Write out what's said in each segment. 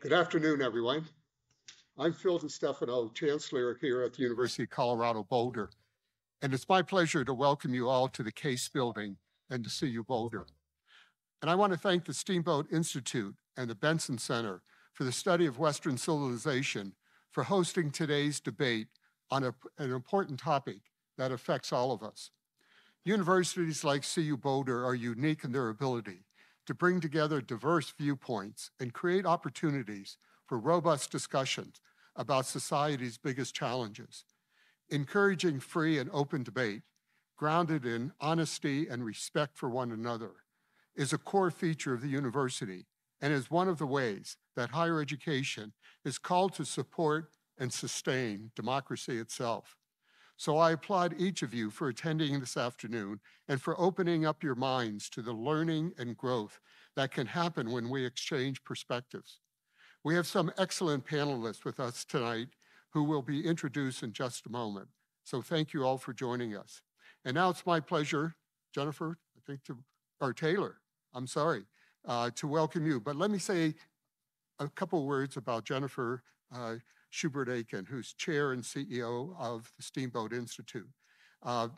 Good afternoon, everyone. I'm Phil DiStefano, Chancellor here at the University of Colorado Boulder. And it's my pleasure to welcome you all to the Case Building and to see CU Boulder. And I want to thank the Steamboat Institute and the Benson Center for the study of Western civilization for hosting today's debate on a, an important topic that affects all of us. Universities like CU Boulder are unique in their ability to bring together diverse viewpoints and create opportunities for robust discussions about society's biggest challenges. Encouraging free and open debate, grounded in honesty and respect for one another, is a core feature of the university and is one of the ways that higher education is called to support and sustain democracy itself. So I applaud each of you for attending this afternoon and for opening up your minds to the learning and growth that can happen when we exchange perspectives. We have some excellent panelists with us tonight who will be introduced in just a moment. So thank you all for joining us. And now it's my pleasure, Jennifer, I think to, or Taylor, I'm sorry, uh, to welcome you. But let me say a couple words about Jennifer. Uh, Schubert Akin, who's chair and CEO of the Steamboat Institute. Uh,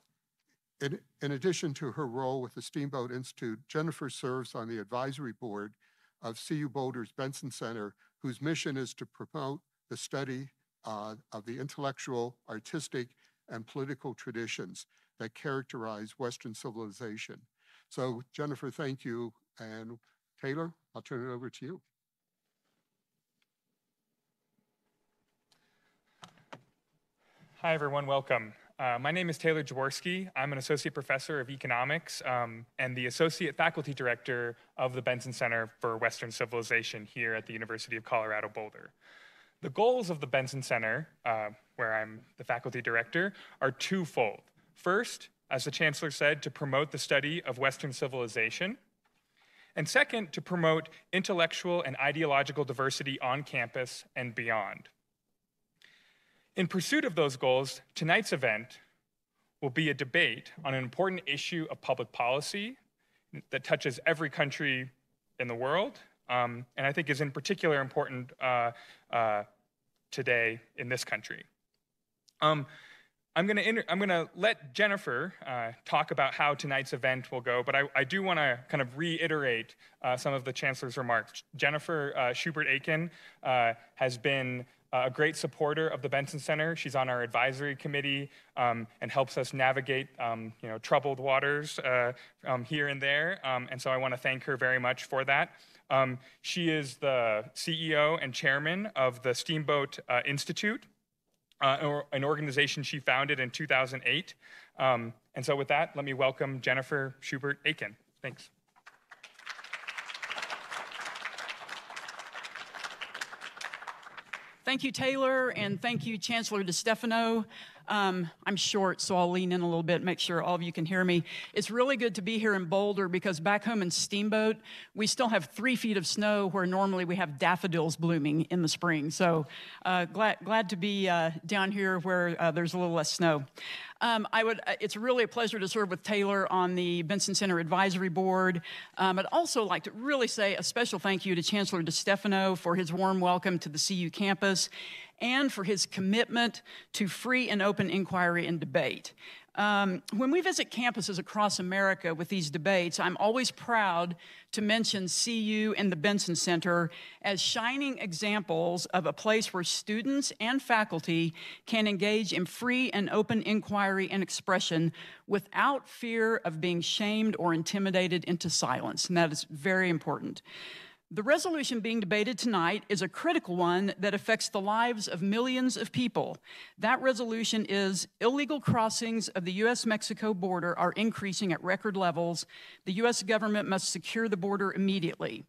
in, in, addition to her role with the Steamboat Institute, Jennifer serves on the advisory board of CU Boulder's Benson Center, whose mission is to promote the study uh, of the intellectual, artistic, and political traditions that characterize Western civilization. So Jennifer, thank you. And Taylor, I'll turn it over to you. Hi, everyone. Welcome. Uh, my name is Taylor Jaworski. I'm an associate professor of economics um, and the associate faculty director of the Benson Center for Western Civilization here at the University of Colorado Boulder. The goals of the Benson Center, uh, where I'm the faculty director, are twofold. First, as the chancellor said, to promote the study of Western civilization. And second, to promote intellectual and ideological diversity on campus and beyond. In pursuit of those goals, tonight's event will be a debate on an important issue of public policy that touches every country in the world, um, and I think is in particular important uh, uh, today in this country. Um, I'm going going to let Jennifer uh, talk about how tonight's event will go, but I, I do want to kind of reiterate uh, some of the chancellor's remarks. Jennifer uh, Schubert Akin uh, has been a great supporter of the Benson Center. She's on our advisory committee um, and helps us navigate, um, you know, troubled waters uh, um, here and there. Um, and so I want to thank her very much for that. Um, she is the CEO and chairman of the Steamboat uh, Institute, uh, an organization she founded in 2008. Um, and so with that, let me welcome Jennifer Schubert Akin. Thanks. Thank you, Taylor, and thank you, Chancellor DiStefano. Um, I'm short, so I'll lean in a little bit, make sure all of you can hear me. It's really good to be here in Boulder because back home in Steamboat, we still have three feet of snow where normally we have daffodils blooming in the spring. So uh, glad, glad to be uh, down here where uh, there's a little less snow. Um, I would, uh, it's really a pleasure to serve with Taylor on the Benson Center Advisory Board. Um, I'd also like to really say a special thank you to Chancellor DiStefano for his warm welcome to the CU campus and for his commitment to free and open inquiry and debate. Um, when we visit campuses across America with these debates, I'm always proud to mention CU and the Benson Center as shining examples of a place where students and faculty can engage in free and open inquiry and expression without fear of being shamed or intimidated into silence. And that is very important. The resolution being debated tonight is a critical one that affects the lives of millions of people. That resolution is illegal crossings of the U.S. Mexico border are increasing at record levels. The U.S. government must secure the border immediately.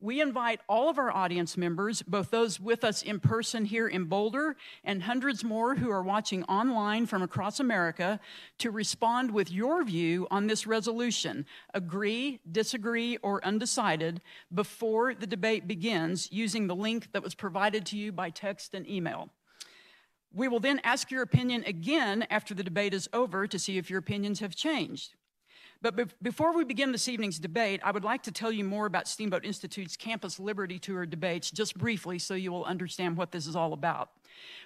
We invite all of our audience members, both those with us in person here in Boulder and hundreds more who are watching online from across America, to respond with your view on this resolution, agree, disagree, or undecided, before the debate begins using the link that was provided to you by text and email. We will then ask your opinion again after the debate is over to see if your opinions have changed. But be- before we begin this evening's debate, I would like to tell you more about Steamboat Institute's Campus Liberty Tour debates, just briefly, so you will understand what this is all about.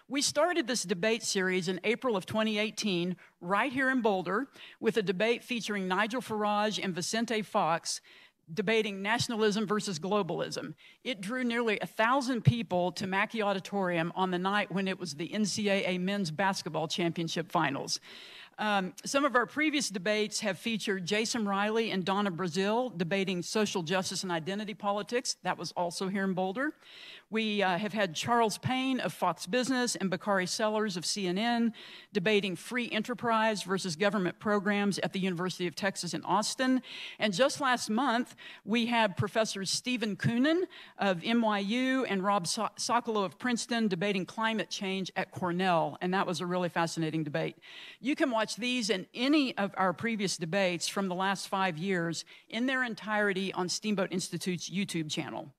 We started this debate series in April of 2018, right here in Boulder, with a debate featuring Nigel Farage and Vicente Fox debating nationalism versus globalism. It drew nearly a thousand people to Macky Auditorium on the night when it was the NCAA men's basketball championship finals. Um, some of our previous debates have featured Jason Riley and Donna Brazile debating social justice and identity politics. That was also here in Boulder. We uh, have had Charles Payne of Fox Business and Bakari Sellers of CNN debating free enterprise versus government programs at the University of Texas in Austin. And just last month, we had Professors Stephen Koonin of NYU and Rob so- Socolow of Princeton debating climate change at Cornell. And that was a really fascinating debate. You can watch these and any of our previous debates from the last five years in their entirety on Steamboat Institute's YouTube channel.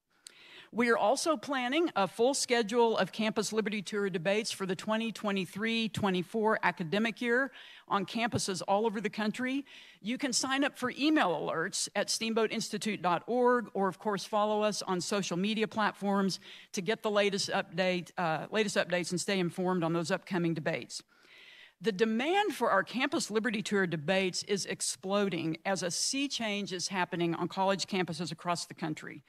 We are also planning a full schedule of Campus Liberty Tour debates for the 2023 24 academic year on campuses all over the country. You can sign up for email alerts at steamboatinstitute.org or, of course, follow us on social media platforms to get the latest, update, uh, latest updates and stay informed on those upcoming debates. The demand for our Campus Liberty Tour debates is exploding as a sea change is happening on college campuses across the country.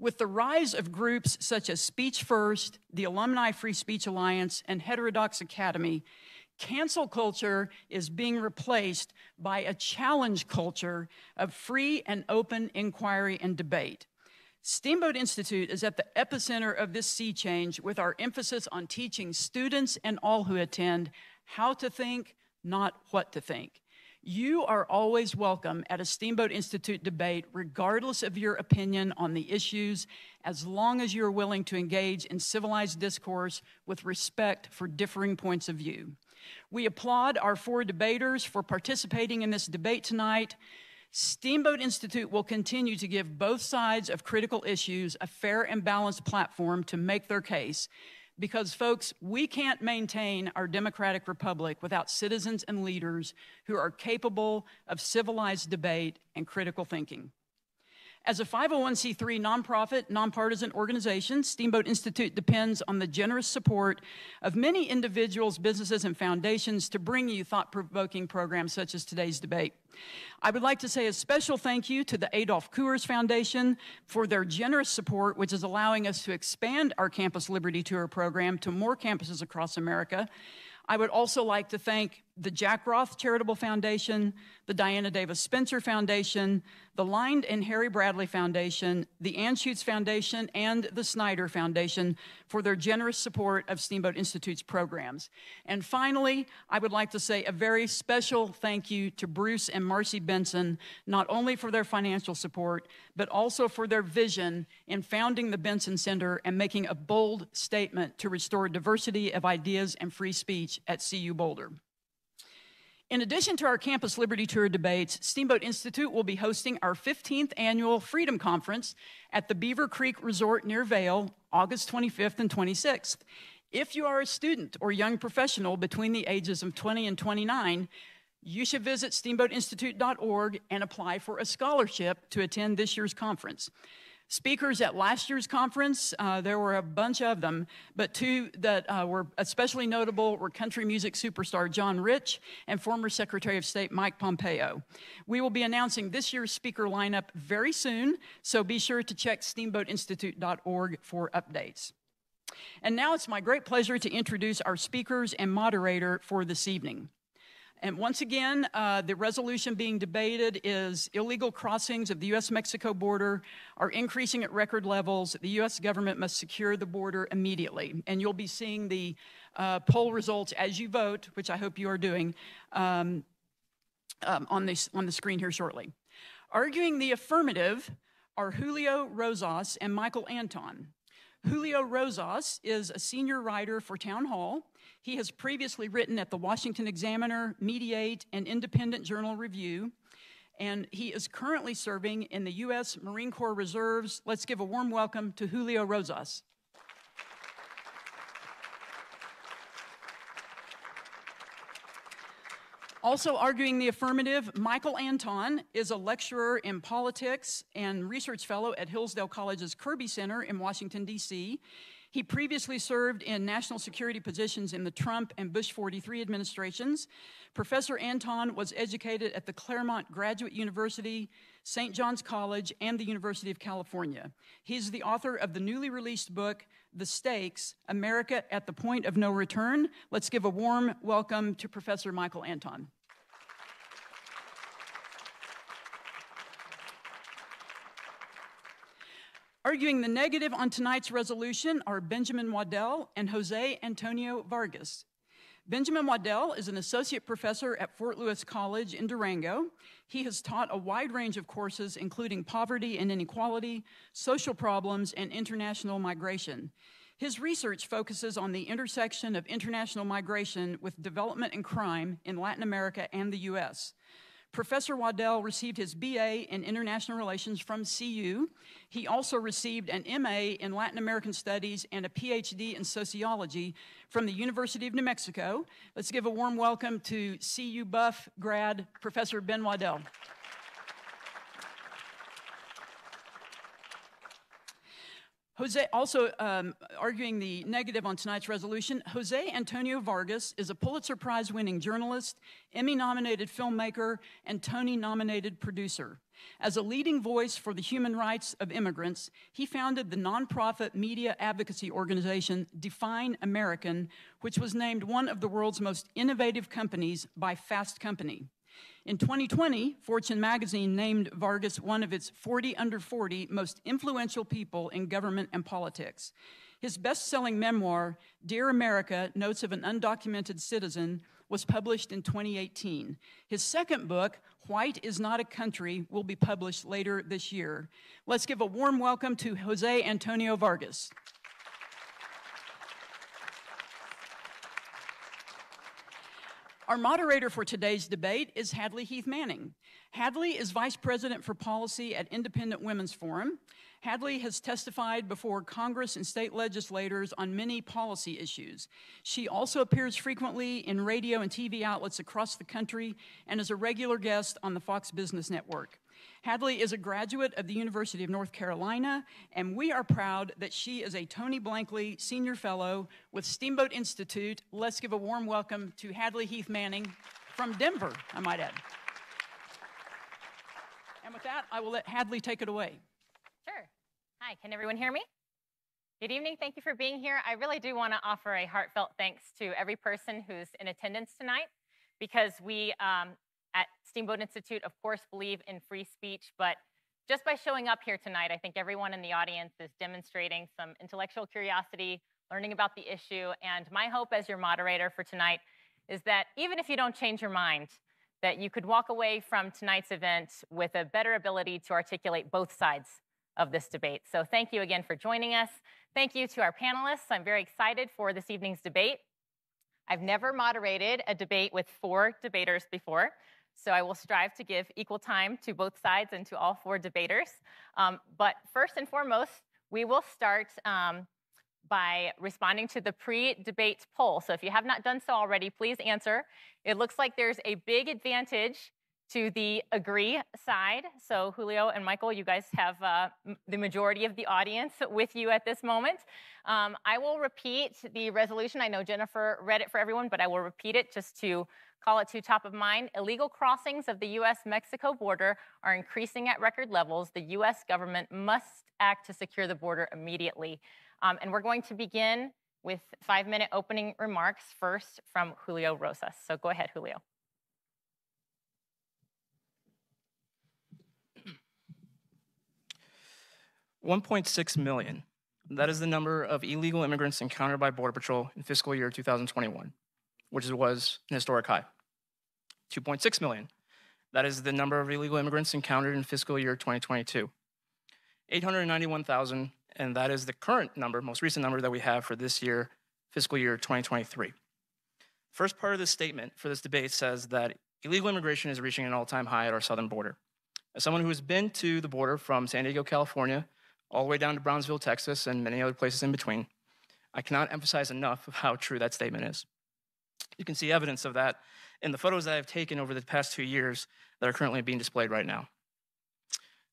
With the rise of groups such as Speech First, the Alumni Free Speech Alliance, and Heterodox Academy, cancel culture is being replaced by a challenge culture of free and open inquiry and debate. Steamboat Institute is at the epicenter of this sea change with our emphasis on teaching students and all who attend how to think, not what to think. You are always welcome at a Steamboat Institute debate, regardless of your opinion on the issues, as long as you're willing to engage in civilized discourse with respect for differing points of view. We applaud our four debaters for participating in this debate tonight. Steamboat Institute will continue to give both sides of critical issues a fair and balanced platform to make their case because, folks, we can't maintain our democratic republic without citizens and leaders who are capable of civilized debate and critical thinking. As a 501c3 nonprofit, nonpartisan organization, Steamboat Institute depends on the generous support of many individuals, businesses, and foundations to bring you thought provoking programs such as today's debate. I would like to say a special thank you to the Adolph Coors Foundation for their generous support, which is allowing us to expand our Campus Liberty Tour program to more campuses across America. I would also like to thank the Jack Roth Charitable Foundation, the Diana Davis Spencer Foundation, the Lynde and Harry Bradley Foundation, the Anschutz Foundation, and the Snyder Foundation for their generous support of Steamboat Institute's programs. And finally, I would like to say a very special thank you to Bruce and Marcy Benson, not only for their financial support, but also for their vision in founding the Benson Center and making a bold statement to restore diversity of ideas and free speech at CU Boulder. In addition to our Campus Liberty Tour debates, Steamboat Institute will be hosting our 15th annual Freedom Conference at the Beaver Creek Resort near Vail, August 25th and 26th. If you are a student or young professional between the ages of 20 and 29, you should visit steamboatinstitute.org and apply for a scholarship to attend this year's conference. Speakers at last year's conference, uh, there were a bunch of them, but two that uh, were especially notable were country music superstar John Rich and former Secretary of State Mike Pompeo. We will be announcing this year's speaker lineup very soon, so be sure to check steamboatinstitute.org for updates. And now it's my great pleasure to introduce our speakers and moderator for this evening. And once again, uh, the resolution being debated is illegal crossings of the U.S. Mexico border are increasing at record levels. The U.S. government must secure the border immediately. And you'll be seeing the uh, poll results as you vote, which I hope you are doing, um, um, on, this, on the screen here shortly. Arguing the affirmative are Julio Rosas and Michael Anton. Julio Rosas is a senior writer for Townhall. He has previously written at the Washington Examiner, Mediaite, and Independent Journal Review, and he is currently serving in the U.S. Marine Corps Reserves. Let's give a warm welcome to Julio Rosas. Also arguing the affirmative, Michael Anton is a lecturer in politics and research fellow at Hillsdale College's Kirby Center in Washington, D.C. He previously served in national security positions in the Trump and Bush 43 administrations. Professor Anton was educated at the Claremont Graduate University, St. John's College, and the University of California. He's the author of the newly released book, The Stakes America at the Point of No Return. Let's give a warm welcome to Professor Michael Anton. Arguing the negative on tonight's resolution are Benjamin Waddell and Jose Antonio Vargas. Benjamin Waddell is an associate professor at Fort Lewis College in Durango. He has taught a wide range of courses, including poverty and inequality, social problems, and international migration. His research focuses on the intersection of international migration with development and crime in Latin America and the U.S. Professor Waddell received his BA in International Relations from CU. He also received an MA in Latin American Studies and a PhD in Sociology from the University of New Mexico. Let's give a warm welcome to CU Buff grad, Professor Ben Waddell. Jose, also um, arguing the negative on tonight's resolution, Jose Antonio Vargas is a Pulitzer Prize winning journalist, Emmy nominated filmmaker, and Tony nominated producer. As a leading voice for the human rights of immigrants, he founded the nonprofit media advocacy organization Define American, which was named one of the world's most innovative companies by Fast Company. In 2020, Fortune magazine named Vargas one of its 40 under 40 most influential people in government and politics. His best selling memoir, Dear America Notes of an Undocumented Citizen, was published in 2018. His second book, White is Not a Country, will be published later this year. Let's give a warm welcome to Jose Antonio Vargas. Our moderator for today's debate is Hadley Heath Manning. Hadley is Vice President for Policy at Independent Women's Forum. Hadley has testified before Congress and state legislators on many policy issues. She also appears frequently in radio and TV outlets across the country and is a regular guest on the Fox Business Network. Hadley is a graduate of the University of North Carolina, and we are proud that she is a Tony Blankley Senior Fellow with Steamboat Institute. Let's give a warm welcome to Hadley Heath Manning from Denver, I might add. And with that, I will let Hadley take it away. Sure. Hi, can everyone hear me? Good evening. Thank you for being here. I really do want to offer a heartfelt thanks to every person who's in attendance tonight because we um, at Steamboat Institute, of course, believe in free speech, but just by showing up here tonight, I think everyone in the audience is demonstrating some intellectual curiosity, learning about the issue, and my hope as your moderator for tonight is that even if you don't change your mind, that you could walk away from tonight's event with a better ability to articulate both sides of this debate. So thank you again for joining us. Thank you to our panelists. I'm very excited for this evening's debate. I've never moderated a debate with four debaters before, so I will strive to give equal time to both sides and to all four debaters. Um, but first and foremost, we will start um, by responding to the pre-debate poll. So if you have not done so already, please answer. It looks like there's a big advantage to the agree side. So Julio and Michael, you guys have uh, the majority of the audience with you at this moment. Um, I will repeat the resolution. I know Jennifer read it for everyone, but I will repeat it just to call it to top of mind. Illegal crossings of the US-Mexico border are increasing at record levels. The US government must act to secure the border immediately. Um, and we're going to begin with five-minute opening remarks first from Julio Rosas. So go ahead, Julio. One point six million. That is the number of illegal immigrants encountered by Border Patrol in fiscal year 2021 which was an historic high. 2.6 million. That is the number of illegal immigrants encountered in fiscal year 2022. 891,000, and that is the current number, most recent number that we have for this year, fiscal year 2023. First part of this statement for this debate says that illegal immigration is reaching an all-time high at our southern border. As someone who has been to the border from San Diego, California, all the way down to Brownsville, Texas, and many other places in between, I cannot emphasize enough of how true that statement is. You can see evidence of that in the photos that I've taken over the past two years that are currently being displayed right now.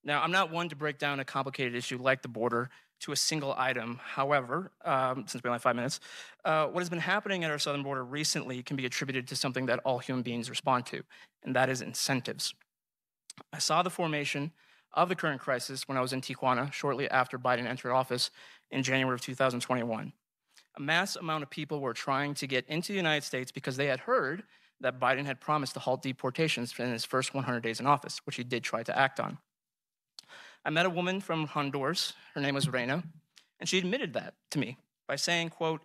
Now, I'm not one to break down a complicated issue like the border to a single item. However, um, since we only have five minutes, uh, what has been happening at our southern border recently can be attributed to something that all human beings respond to, and that is incentives. I saw the formation of the current crisis when I was in Tijuana shortly after Biden entered office in January of 2021. A mass amount of people were trying to get into the United States because they had heard that Biden had promised to halt deportations in his first 100 days in office, which he did try to act on. I met a woman from Honduras. Her name was Reina, and she admitted that to me by saying, quote,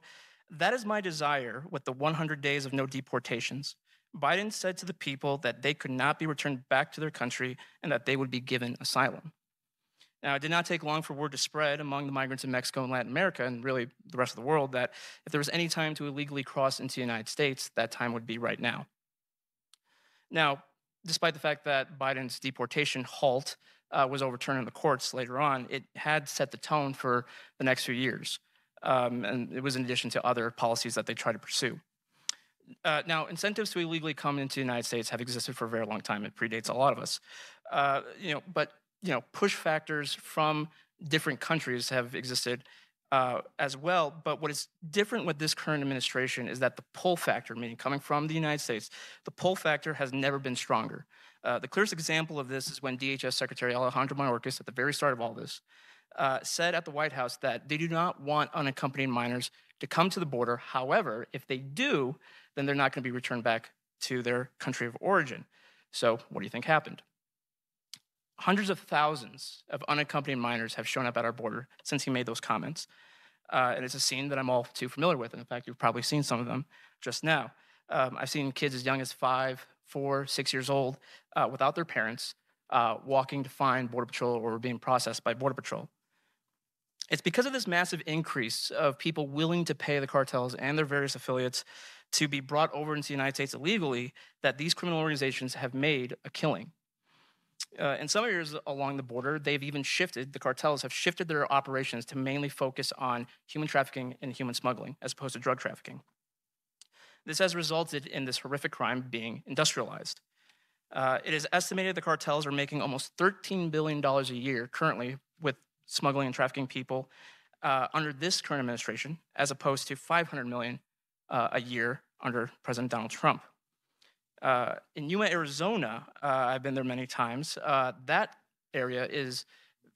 that is my desire with the 100 days of no deportations. Biden said to the people that they could not be returned back to their country and that they would be given asylum. Now, it did not take long for word to spread among the migrants in Mexico and Latin America and really the rest of the world that if there was any time to illegally cross into the United States, that time would be right now. Now, despite the fact that Biden's deportation halt uh, was overturned in the courts later on, it had set the tone for the next few years. Um, and it was in addition to other policies that they tried to pursue. Uh, now, incentives to illegally come into the United States have existed for a very long time. It predates a lot of us. Uh, you know, but you know, push factors from different countries have existed uh, as well. But what is different with this current administration is that the pull factor, meaning coming from the United States, the pull factor has never been stronger. Uh, the clearest example of this is when DHS Secretary Alejandro Mayorkas, at the very start of all this, uh, said at the White House that they do not want unaccompanied minors to come to the border. However, if they do, then they're not going to be returned back to their country of origin. So, what do you think happened? Hundreds of thousands of unaccompanied minors have shown up at our border since he made those comments. Uh, and it's a scene that I'm all too familiar with. And in fact, you've probably seen some of them just now. Um, I've seen kids as young as five, four, six years old uh, without their parents uh, walking to find Border Patrol or being processed by Border Patrol. It's because of this massive increase of people willing to pay the cartels and their various affiliates to be brought over into the United States illegally that these criminal organizations have made a killing. Uh, in some areas along the border, they've even shifted, the cartels have shifted their operations to mainly focus on human trafficking and human smuggling as opposed to drug trafficking. This has resulted in this horrific crime being industrialized. Uh, it is estimated the cartels are making almost $13 billion a year currently with smuggling and trafficking people uh, under this current administration, as opposed to 500 million uh, a year under President Donald Trump. Uh, in Yuma, Arizona, uh, I've been there many times. Uh, that area is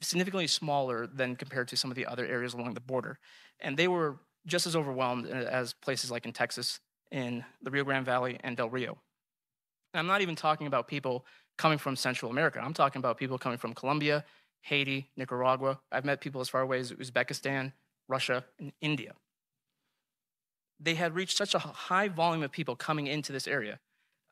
significantly smaller than compared to some of the other areas along the border. And they were just as overwhelmed as places like in Texas, in the Rio Grande Valley, and Del Rio. And I'm not even talking about people coming from Central America. I'm talking about people coming from Colombia, Haiti, Nicaragua. I've met people as far away as Uzbekistan, Russia, and India. They had reached such a high volume of people coming into this area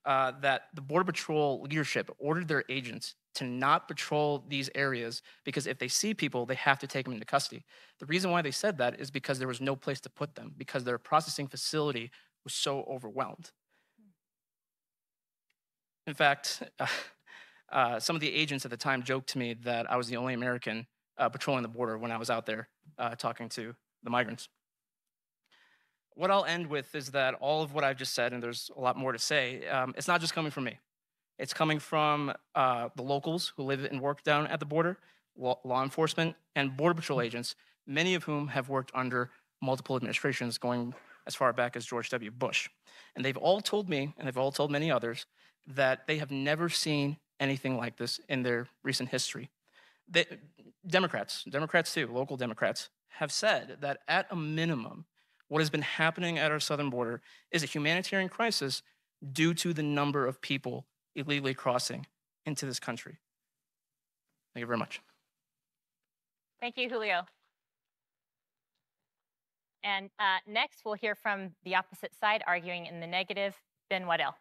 uh, that the Border Patrol leadership ordered their agents to not patrol these areas because if they see people, they have to take them into custody. The reason why they said that is because there was no place to put them, because their processing facility was so overwhelmed. In fact, uh, uh, some of the agents at the time joked to me that I was the only American uh, patrolling the border when I was out there uh, talking to the migrants. What I'll end with is that all of what I've just said, and there's a lot more to say, um, it's not just coming from me. It's coming from uh, the locals who live and work down at the border, law enforcement, and Border Patrol agents, many of whom have worked under multiple administrations going as far back as George W. Bush. And they've all told me, and they've all told many others, that they have never seen anything like this in their recent history. They, Democrats, Democrats too, local Democrats, have said that at a minimum, what has been happening at our southern border is a humanitarian crisis due to the number of people illegally crossing into this country. Thank you very much. Thank you, Julio. And uh, next, we'll hear from the opposite side arguing in the negative, Ben Waddell.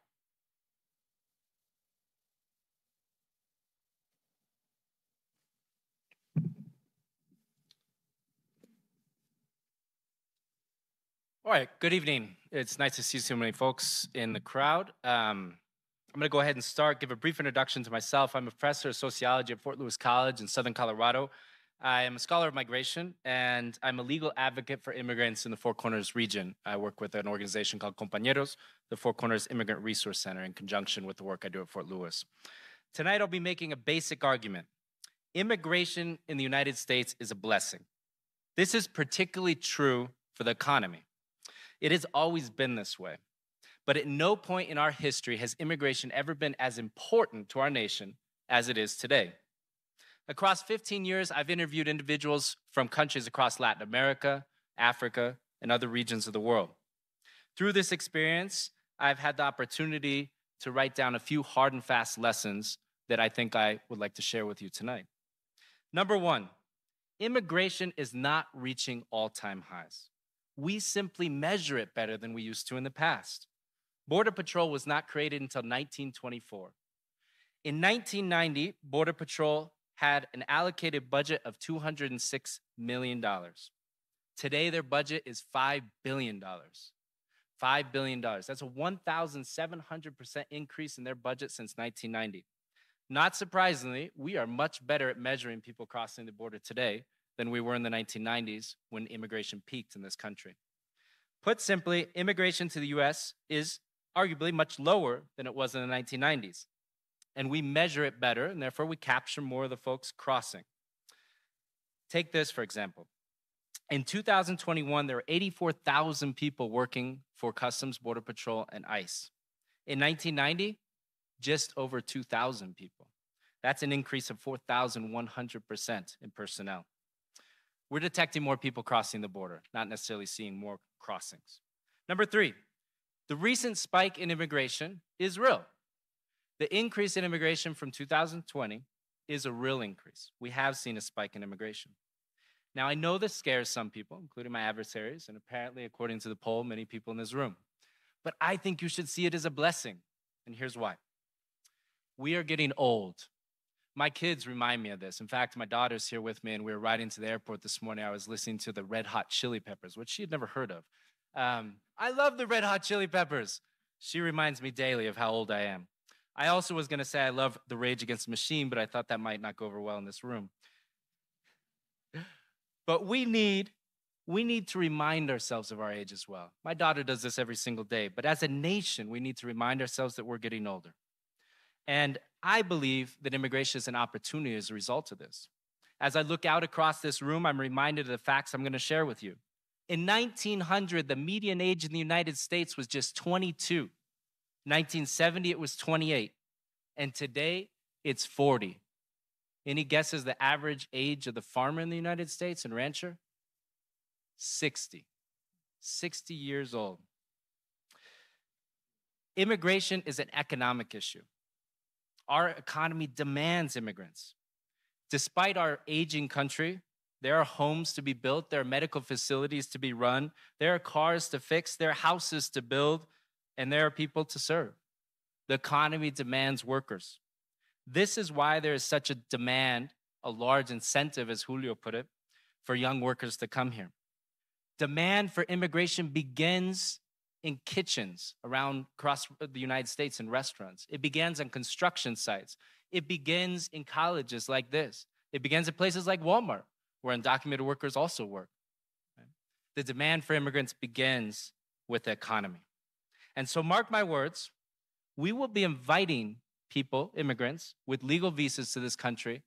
All right, good evening. It's nice to see so many folks in the crowd. Um, I'm going to go ahead and start, give a brief introduction to myself. I'm a professor of sociology at Fort Lewis College in Southern Colorado. I am a scholar of migration and I'm a legal advocate for immigrants in the Four Corners region. I work with an organization called Compañeros, the Four Corners Immigrant Resource Center, in conjunction with the work I do at Fort Lewis. Tonight, I'll be making a basic argument. Immigration in the United States is a blessing. This is particularly true for the economy. It has always been this way. But at no point in our history has immigration ever been as important to our nation as it is today. Across 15 years, I've interviewed individuals from countries across Latin America, Africa, and other regions of the world. Through this experience, I've had the opportunity to write down a few hard and fast lessons that I think I would like to share with you tonight. Number one, immigration is not reaching all time highs. We simply measure it better than we used to in the past. Border Patrol was not created until 1924. In 1990, Border Patrol had an allocated budget of $206 million. Today, their budget is $5 billion. $5 billion. That's a 1,700% increase in their budget since 1990. Not surprisingly, we are much better at measuring people crossing the border today than we were in the 1990s when immigration peaked in this country. Put simply, immigration to the US is arguably much lower than it was in the 1990s. And we measure it better, and therefore we capture more of the folks crossing. Take this, for example. In 2021, there were 84,000 people working for Customs, Border Patrol, and ICE. In 1990, just over 2,000 people. That's an increase of 4,100% in personnel. We're detecting more people crossing the border, not necessarily seeing more crossings. Number three, the recent spike in immigration is real. The increase in immigration from 2020 is a real increase. We have seen a spike in immigration. Now, I know this scares some people, including my adversaries, and apparently, according to the poll, many people in this room. But I think you should see it as a blessing. And here's why we are getting old. My kids remind me of this. In fact, my daughter's here with me, and we were riding to the airport this morning. I was listening to the Red Hot Chili Peppers, which she had never heard of. Um, I love the Red Hot Chili Peppers. She reminds me daily of how old I am. I also was going to say I love the Rage Against the Machine, but I thought that might not go over well in this room. But we need we need to remind ourselves of our age as well. My daughter does this every single day, but as a nation, we need to remind ourselves that we're getting older. And I believe that immigration is an opportunity as a result of this. As I look out across this room, I'm reminded of the facts I'm going to share with you. In 1900, the median age in the United States was just 22. 1970, it was 28. And today, it's 40. Any guesses the average age of the farmer in the United States and rancher? 60. 60 years old. Immigration is an economic issue. Our economy demands immigrants. Despite our aging country, there are homes to be built, there are medical facilities to be run, there are cars to fix, there are houses to build, and there are people to serve. The economy demands workers. This is why there is such a demand, a large incentive, as Julio put it, for young workers to come here. Demand for immigration begins in kitchens around across the United States and restaurants. It begins on construction sites. It begins in colleges like this. It begins at places like Walmart, where undocumented workers also work. The demand for immigrants begins with the economy. And so, mark my words, we will be inviting people, immigrants, with legal visas to this country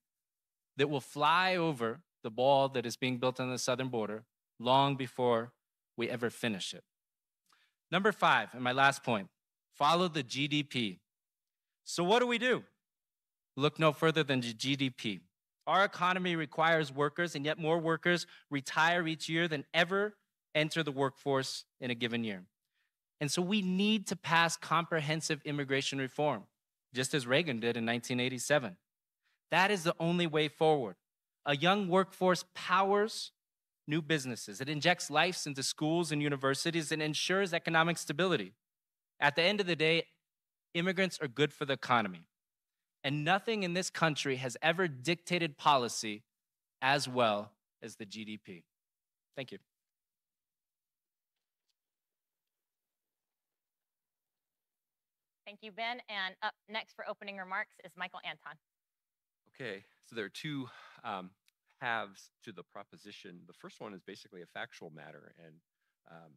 that will fly over the wall that is being built on the southern border long before we ever finish it. Number five, and my last point follow the GDP. So, what do we do? Look no further than the GDP. Our economy requires workers, and yet more workers retire each year than ever enter the workforce in a given year. And so we need to pass comprehensive immigration reform, just as Reagan did in 1987. That is the only way forward. A young workforce powers new businesses. It injects life into schools and universities and ensures economic stability. At the end of the day, immigrants are good for the economy. And nothing in this country has ever dictated policy as well as the GDP. Thank you. Thank you, Ben. And up next for opening remarks is Michael Anton. Okay, so there are two um, halves to the proposition. The first one is basically a factual matter, and um,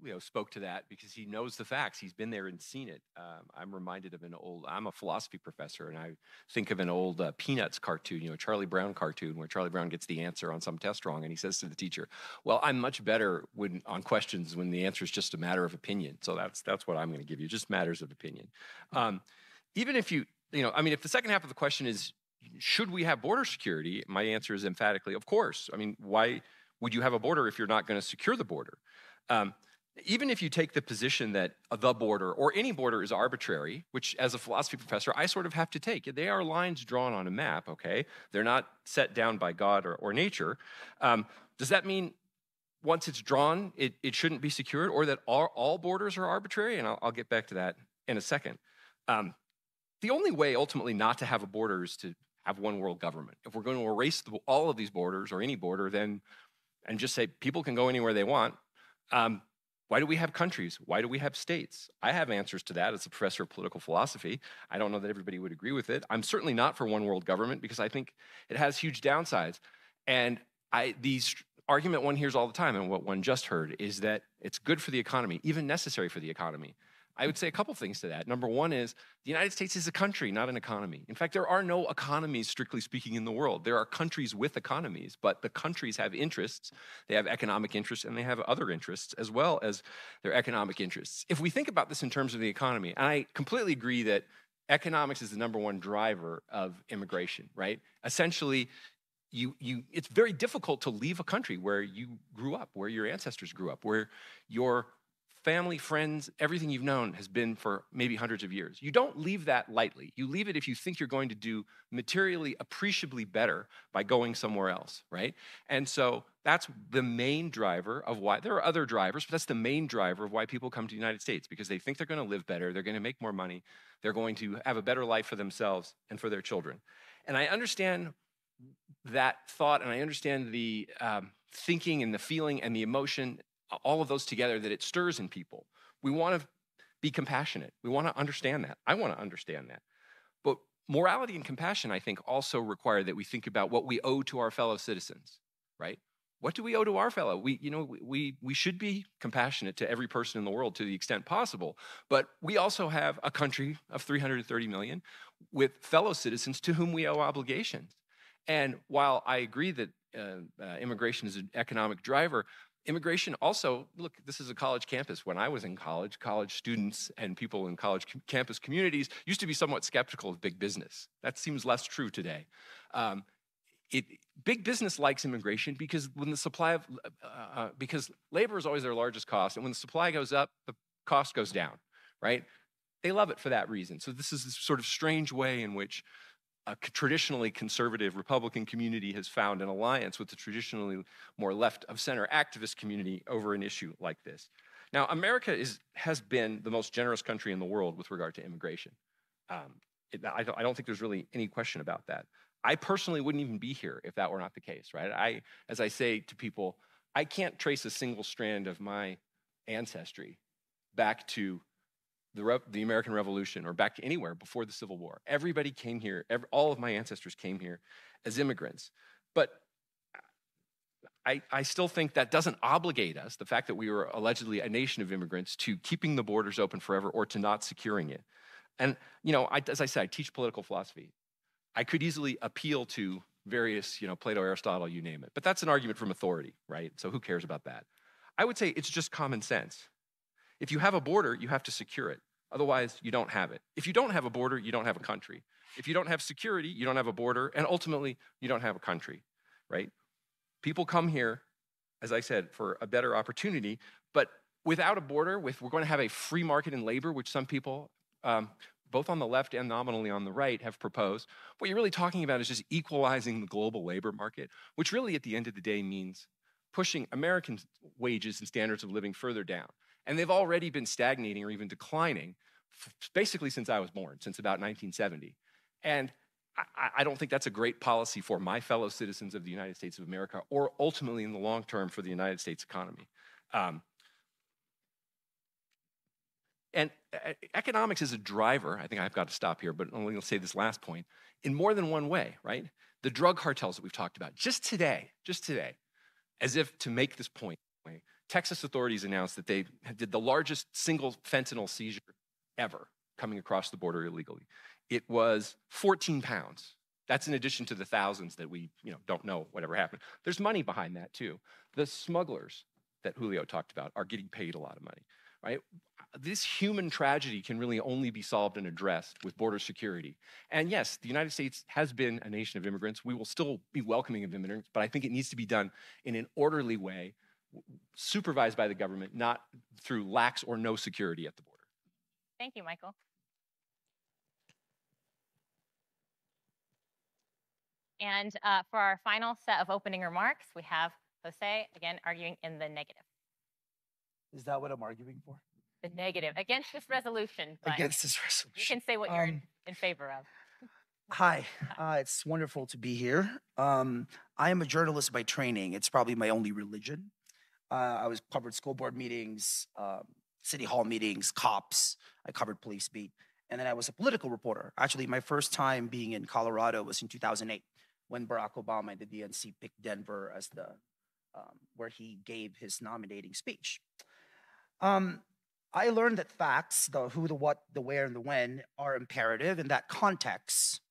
Leo spoke to that because he knows the facts. He's been there and seen it. Um, I'm reminded of an old, I'm a philosophy professor, and I think of an old uh, Peanuts cartoon, you know, Charlie Brown cartoon, where Charlie Brown gets the answer on some test wrong, and he says to the teacher, "Well, I'm much better when on questions when the answer is just a matter of opinion." So that's that's what I'm going to give you, just matters of opinion. Um, even if you, you know, I mean, if the second half of the question is, should we have border security? My answer is emphatically, of course. I mean, why would you have a border if you're not going to secure the border? Um, even if you take the position that the border or any border is arbitrary, which as a philosophy professor, I sort of have to take, they are lines drawn on a map, okay? They're not set down by God or, or nature. Um, does that mean once it's drawn, it, it shouldn't be secured or that all, all borders are arbitrary? And I'll, I'll, get back to that in a second. Um, the only way ultimately not to have a border is to have one world government. If we're going to erase the, all of these borders or any border, then and just say people can go anywhere they want, um, why do we have countries? Why do we have states? I have answers to that as a professor of political philosophy. I don't know that everybody would agree with it. I'm certainly not for one world government because I think it has huge downsides. And I, these argument one hears all the time and what one just heard is that it's good for the economy, even necessary for the economy. I would say a couple things to that. Number one is the United States is a country, not an economy. In fact, there are no economies, strictly speaking, in the world. There are countries with economies, but the countries have interests. They have economic interests and they have other interests as well as their economic interests. If we think about this in terms of the economy, and I completely agree that economics is the number one driver of immigration, right? Essentially, you, you, it's very difficult to leave a country where you grew up, where your ancestors grew up, where your family, friends, everything you've known has been for maybe hundreds of years. You don't leave that lightly. You leave it if you think you're going to do materially appreciably better by going somewhere else, right? And so that's the main driver of why there are other drivers, but that's the main driver of why people come to the United States because they think they're going to live better, they're going to make more money, they're going to have a better life for themselves and for their children. And I understand that thought and I understand the um, thinking and the feeling and the emotion all of those together that it stirs in people. We want to be compassionate. We want to understand that. I want to understand that. But morality and compassion, I think, also require that we think about what we owe to our fellow citizens, right? What do we owe to our fellow? We, you know, we, we should be compassionate to every person in the world to the extent possible. But we also have a country of 330 million with fellow citizens to whom we owe obligations. And while I agree that uh, uh, immigration is an economic driver, Immigration also, look, this is a college campus. When I was in college, college students and people in college campus communities used to be somewhat skeptical of big business. That seems less true today. Um, it, big business likes immigration because when the supply of, uh, uh, because labor is always their largest cost, and when the supply goes up, the cost goes down, right? They love it for that reason. So this is this sort of strange way in which a traditionally conservative Republican community has found an alliance with the traditionally more left of center activist community over an issue like this. Now, America is, has been the most generous country in the world with regard to immigration. Um, it, I, don't, I don't think there's really any question about that. I personally wouldn't even be here if that were not the case, right? I, as I say to people, I can't trace a single strand of my ancestry back to the, the American Revolution or back anywhere before the Civil War. Everybody came here, every, all of my ancestors came here as immigrants. But I, I still think that doesn't obligate us, the fact that we were allegedly a nation of immigrants, to keeping the borders open forever or to not securing it. And, you know, I, as I said, I teach political philosophy. I could easily appeal to various, you know, Plato, Aristotle, you name it. But that's an argument from authority, right? So who cares about that? I would say it's just common sense. If you have a border, you have to secure it. Otherwise, you don't have it. If you don't have a border, you don't have a country. If you don't have security, you don't have a border, and ultimately, you don't have a country, right? People come here, as I said, for a better opportunity, but without a border, with, we're going to have a free market in labor, which some people, um, both on the left and nominally on the right, have proposed. What you're really talking about is just equalizing the global labor market, which really at the end of the day means pushing American wages and standards of living further down. And they've already been stagnating or even declining basically since I was born, since about 1970. And I, I, don't think that's a great policy for my fellow citizens of the United States of America or ultimately in the long term for the United States economy. Um, And uh, economics is a driver. I think I've got to stop here, but I'm going to say this last point in more than one way, right? The drug cartels that we've talked about just today, just today, as if to make this point, Texas authorities announced that they did the largest single fentanyl seizure ever coming across the border illegally. It was 14 pounds. That's in addition to the thousands that we you know, don't know whatever happened. There's money behind that too. The smugglers that Julio talked about are getting paid a lot of money, right? This human tragedy can really only be solved and addressed with border security. And yes, the United States has been a nation of immigrants. We will still be welcoming of immigrants, but I think it needs to be done in an orderly way, supervised by the government, not through lax or no security at the border. Thank you, Michael. And uh, for our final set of opening remarks, we have Jose, again, arguing in the negative. Is that what I'm arguing for? The negative against this resolution. But Against this resolution. you can say what you're in, Um, in favor of. Hi, uh, it's wonderful to be here. Um, I am a journalist by training. It's probably my only religion. Uh, I was covered school board meetings, um, city hall meetings, cops. I covered police beat, and then I was a political reporter. Actually, my first time being in Colorado was in 2008 when Barack Obama and the DNC picked Denver as the um, where he gave his nominating speech. Um, I learned that facts, the who, the what, the where, and the when, are imperative, and that context,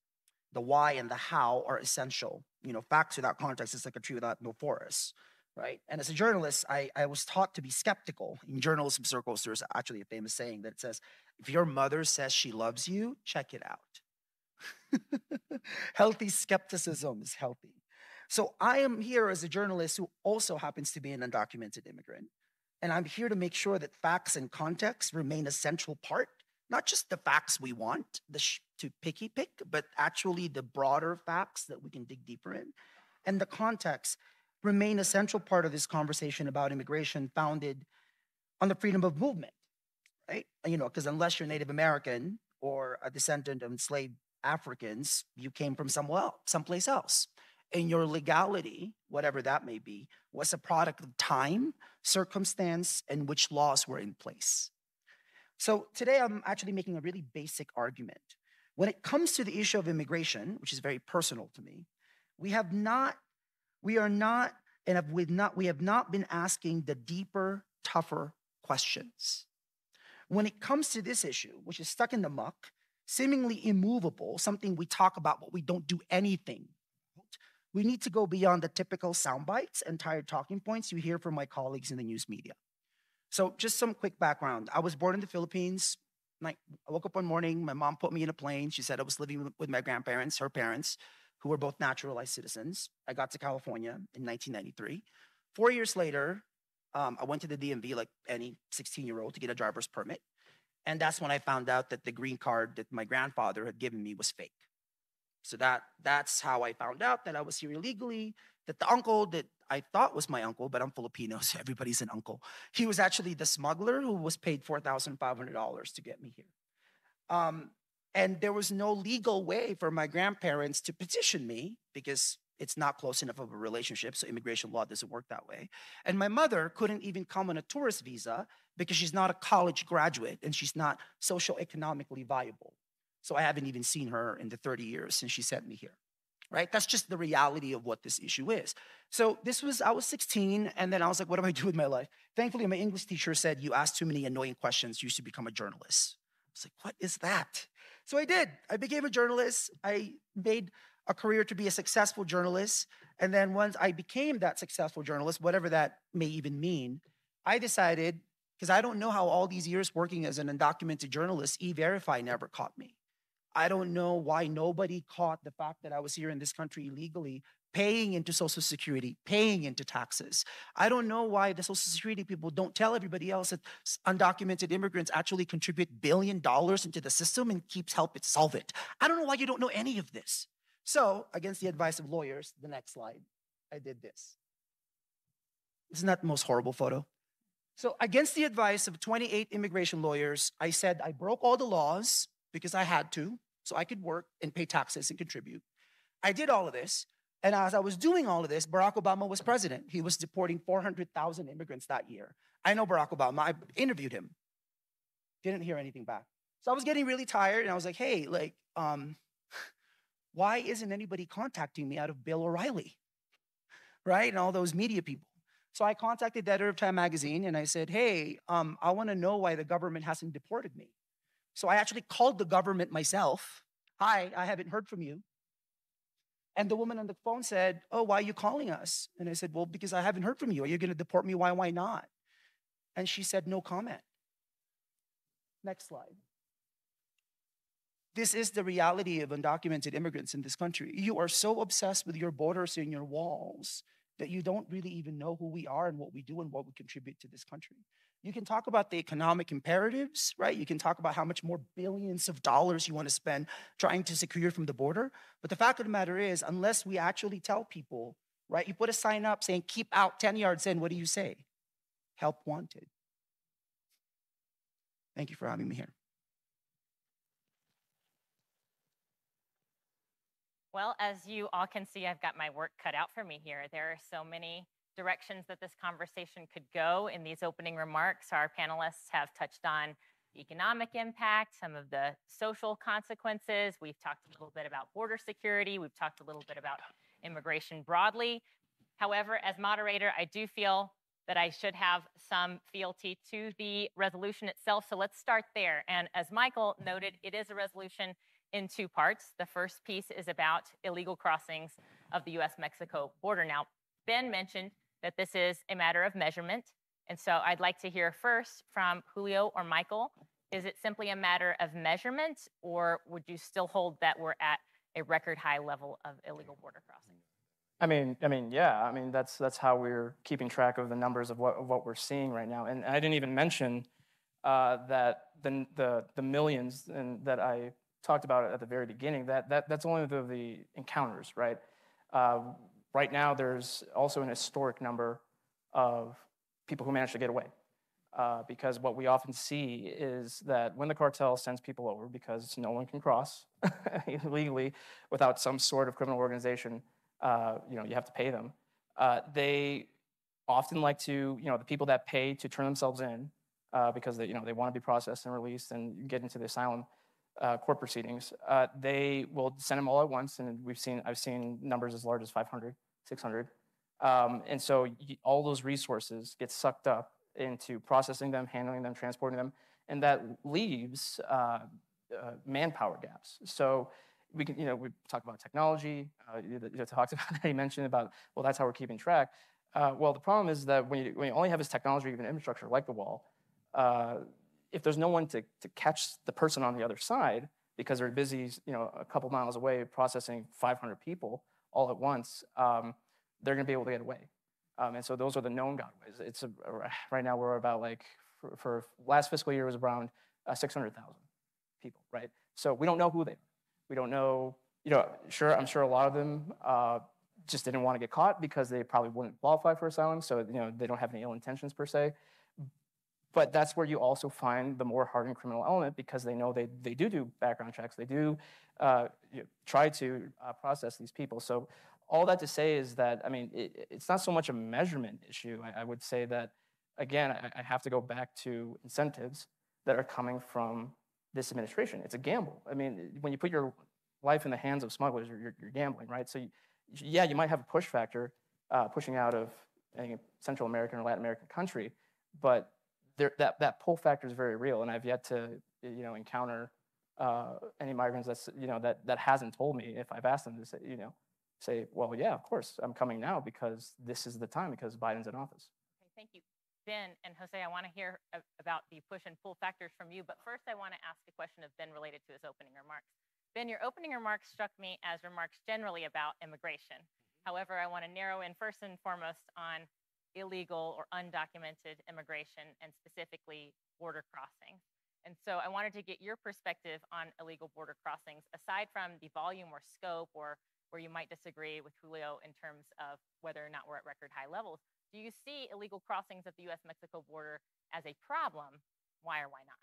the why and the how, are essential. You know, facts without context is like a tree without no forest, right? And as a journalist, I, I was taught to be skeptical. In journalism circles, there's actually a famous saying that says, if your mother says she loves you, check it out. healthy skepticism is healthy. So I am here as a journalist who also happens to be an undocumented immigrant. And I'm here to make sure that facts and context remain a central part, not just the facts we want the to picky pick, but actually the broader facts that we can dig deeper in. And the context remain a central part of this conversation about immigration founded on the freedom of movement, right? You know, because unless you're Native American or a descendant of enslaved Africans, you came from somewhere else, someplace else. And your legality, whatever that may be, was a product of time, circumstance, and which laws were in place. So today I'm actually making a really basic argument. When it comes to the issue of immigration, which is very personal to me, we have not, we are not, and have we not, we have not been asking the deeper, tougher questions. When it comes to this issue, which is stuck in the muck, seemingly immovable, something we talk about, but we don't do anything we need to go beyond the typical sound bites and tired talking points you hear from my colleagues in the news media. So, just some quick background. I was born in the Philippines. I woke up one morning, my mom put me in a plane. She said I was living with my grandparents, her parents, who were both naturalized citizens. I got to California in 1993. Four years later, um, I went to the DMV like any 16 year old to get a driver's permit. And that's when I found out that the green card that my grandfather had given me was fake. So that that's how I found out that I was here illegally. That the uncle that I thought was my uncle, but I'm Filipino, so everybody's an uncle. He was actually the smuggler who was paid four thousand five hundred dollars to get me here. Um, and there was no legal way for my grandparents to petition me because it's not close enough of a relationship, so immigration law doesn't work that way. And my mother couldn't even come on a tourist visa because she's not a college graduate and she's not socioeconomically viable. So I haven't even seen her in the 30 years since she sent me here. Right? That's just the reality of what this issue is. So this was, I was 16, and then I was like, what do I do with my life? Thankfully, my English teacher said, You ask too many annoying questions, you should become a journalist. I was like, what is that? So I did. I became a journalist. I made a career to be a successful journalist. And then once I became that successful journalist, whatever that may even mean, I decided, because I don't know how all these years working as an undocumented journalist, E Verify never caught me. I don't know why nobody caught the fact that I was here in this country illegally, paying into Social Security, paying into taxes. I don't know why the Social Security people don't tell everybody else that undocumented immigrants actually contribute billion dollars into the system and keeps help it solve it. I don't know why you don't know any of this. So, against the advice of lawyers, the next slide, I did this. Isn't that the most horrible photo? So, against the advice of 28 immigration lawyers, I said I broke all the laws because I had to, so I could work and pay taxes and contribute. I did all of this. And as I was doing all of this, Barack Obama was president. He was deporting 400,000 immigrants that year. I know Barack Obama, I interviewed him. Didn't hear anything back. So I was getting really tired and I was like, hey, like, um, why isn't anybody contacting me out of Bill O'Reilly? Right? And all those media people. So I contacted the editor of Time magazine and I said, hey, um, I want to know why the government hasn't deported me. So I actually called the government myself. Hi, I haven't heard from you. And the woman on the phone said, Oh, why are you calling us? And I said, Well, because I haven't heard from you. Are you going to deport me? Why, why not? And she said, No comment. Next slide. This is the reality of undocumented immigrants in this country. You are so obsessed with your borders and your walls that you don't really even know who we are and what we do and what we contribute to this country. You can talk about the economic imperatives, right? You can talk about how much more billions of dollars you want to spend trying to secure from the border. But the fact of the matter is, unless we actually tell people, right? You put a sign up saying, keep out 10 yards in, what do you say? Help wanted. Thank you for having me here. Well, as you all can see, I've got my work cut out for me here. There are so many directions that this conversation could go in these opening remarks. Our panelists have touched on economic impact, some of the social consequences. We've talked a little bit about border security. We've talked a little bit about immigration broadly. However, as moderator, I do feel that I should have some fealty to the resolution itself. So let's start there. And as Michael noted, it is a resolution in two parts. The first piece is about illegal crossings of the US Mexico border. Now, Ben mentioned that this is a matter of measurement. And so I'd like to hear first from Julio or Michael. Is it simply a matter of measurement, or would you still hold that we're at a record high level of illegal border crossings? I mean, I mean, yeah. I mean, that's that's how we're keeping track of the numbers of what of what we're seeing right now. And I didn't even mention uh, that the the the millions and that I talked about at the very beginning. That that that's only the, the encounters, right? Uh, right now, there's also an historic number of people who manage to get away. Uh, because what we often see is that when the cartel sends people over, because no one can cross legally without some sort of criminal organization, uh, you know, you have to pay them. Uh, they often like to, you know, the people that pay to turn themselves in uh, because they, you know, they want to be processed and released and get into the asylum uh, court proceedings, uh, they will send them all at once, and we've seen I've seen numbers as large as 500, 600, um, and so all those resources get sucked up into processing them, handling them, transporting them, and that leaves uh, uh manpower gaps. So we can, you know, we talk about technology. Uh, you, you talked about that. You mentioned about well, that's how we're keeping track. Uh, well, the problem is that when you, when you only have this technology, even infrastructure like the wall, if there's no one to, to catch the person on the other side because they're busy, you know, a couple miles away processing 500 people all at once, um, they're going to be able to get away. Um, and so those are the known gotaways. It's a, right now we're about like for, for last fiscal year was around uh, 600,000 people, right? So we don't know who they are. We don't know, you know, sure, I'm sure a lot of them uh, just didn't want to get caught because they probably wouldn't qualify for asylum. So, you know, they don't have any ill intentions per se. But that's where you also find the more hardened criminal element because they know they, they do do background checks. They do uh, you know, try to uh, process these people. So all that to say is that, I mean, it, it's not so much a measurement issue. I, I would say that, again, I, I, have to go back to incentives that are coming from this administration. It's a gamble. I mean, when you put your life in the hands of smugglers, you're, you're gambling, right? So, you, yeah, you might have a push factor uh, pushing out of a Central American or Latin American country, but there, that, that pull factor is very real, and I've yet to you know encounter uh, any migrants that's you know that that hasn't told me if I've asked them to say you know say well yeah of course I'm coming now because this is the time because Biden's in office. Okay, thank you. Ben and Jose, I want to hear about the push and pull factors from you, but first I want to ask a question of Ben related to his opening remarks. Ben, your opening remarks struck me as remarks generally about immigration. However, I want to narrow in first and foremost on illegal or undocumented immigration and specifically border crossings. And so I wanted to get your perspective on illegal border crossings, aside from the volume or scope or where you might disagree with Julio in terms of whether or not we're at record high levels. Do you see illegal crossings at the US Mexico border as a problem? Why or why not?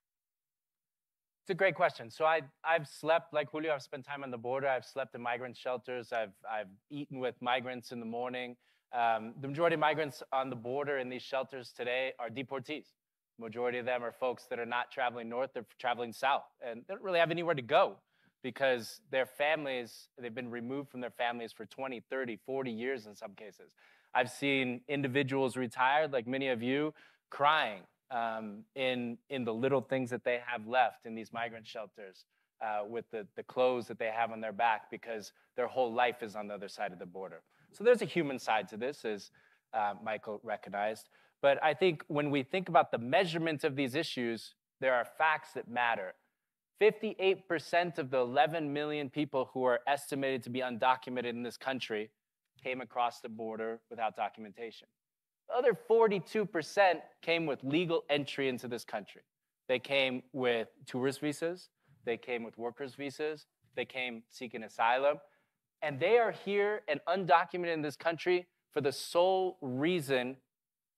It's a great question. So I, I've slept, like Julio, I've spent time on the border. I've slept in migrant shelters. I've, I've eaten with migrants in the morning. Um, the majority of migrants on the border in these shelters today are deportees. Majority of them are folks that are not traveling north, they're traveling south, and they don't really have anywhere to go because their families, they've been removed from their families for 20, 30, 40 years in some cases. I've seen individuals retired, like many of you, crying um, in, in the little things that they have left in these migrant shelters uh, with the, the clothes that they have on their back because their whole life is on the other side of the border. So there's a human side to this, as uh, Michael recognized. But I think when we think about the measurement of these issues, there are facts that matter. 58% of the 11 million people who are estimated to be undocumented in this country came across the border without documentation. The other 42% came with legal entry into this country. They came with tourist visas, they came with workers' visas, they came seeking asylum, and they are here and undocumented in this country for the sole reason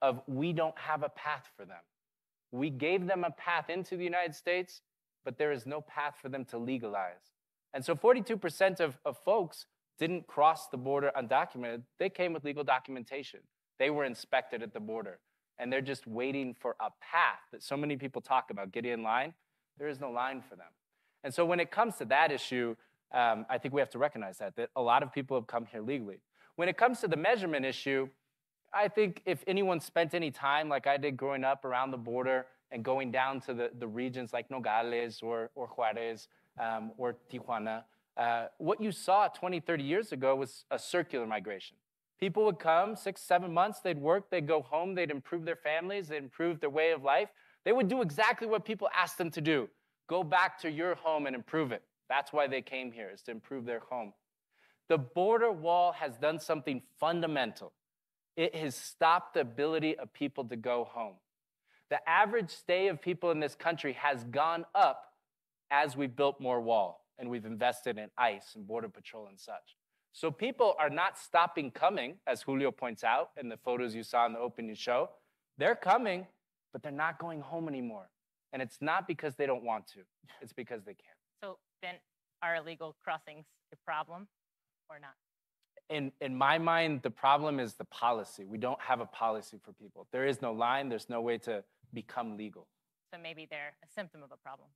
of we don't have a path for them. We gave them a path into the United States, but there is no path for them to legalize. And so 42% of, of folks didn't cross the border undocumented. They came with legal documentation. They were inspected at the border. And they're just waiting for a path that so many people talk about, get in line. There is no line for them. And so when it comes to that issue, um, I think we have to recognize that, that a lot of people have come here legally. When it comes to the measurement issue, I think if anyone spent any time like I did growing up around the border and going down to the, the regions like Nogales or, or Juarez um, or Tijuana, uh, what you saw 20, 30 years ago was a circular migration. People would come six, seven months, they'd work, they'd go home, they'd improve their families, they'd improve their way of life. They would do exactly what people asked them to do go back to your home and improve it. That's why they came here, is to improve their home. The border wall has done something fundamental. It has stopped the ability of people to go home. The average stay of people in this country has gone up as we've built more wall and we've invested in ICE and Border Patrol and such. So people are not stopping coming, as Julio points out in the photos you saw in the opening show. They're coming, but they're not going home anymore. And it's not because they don't want to, it's because they can't. So then are illegal crossings a problem or not? In, in my mind, the problem is the policy. We don't have a policy for people. There is no line, there's no way to become legal. So maybe they're a symptom of a problem.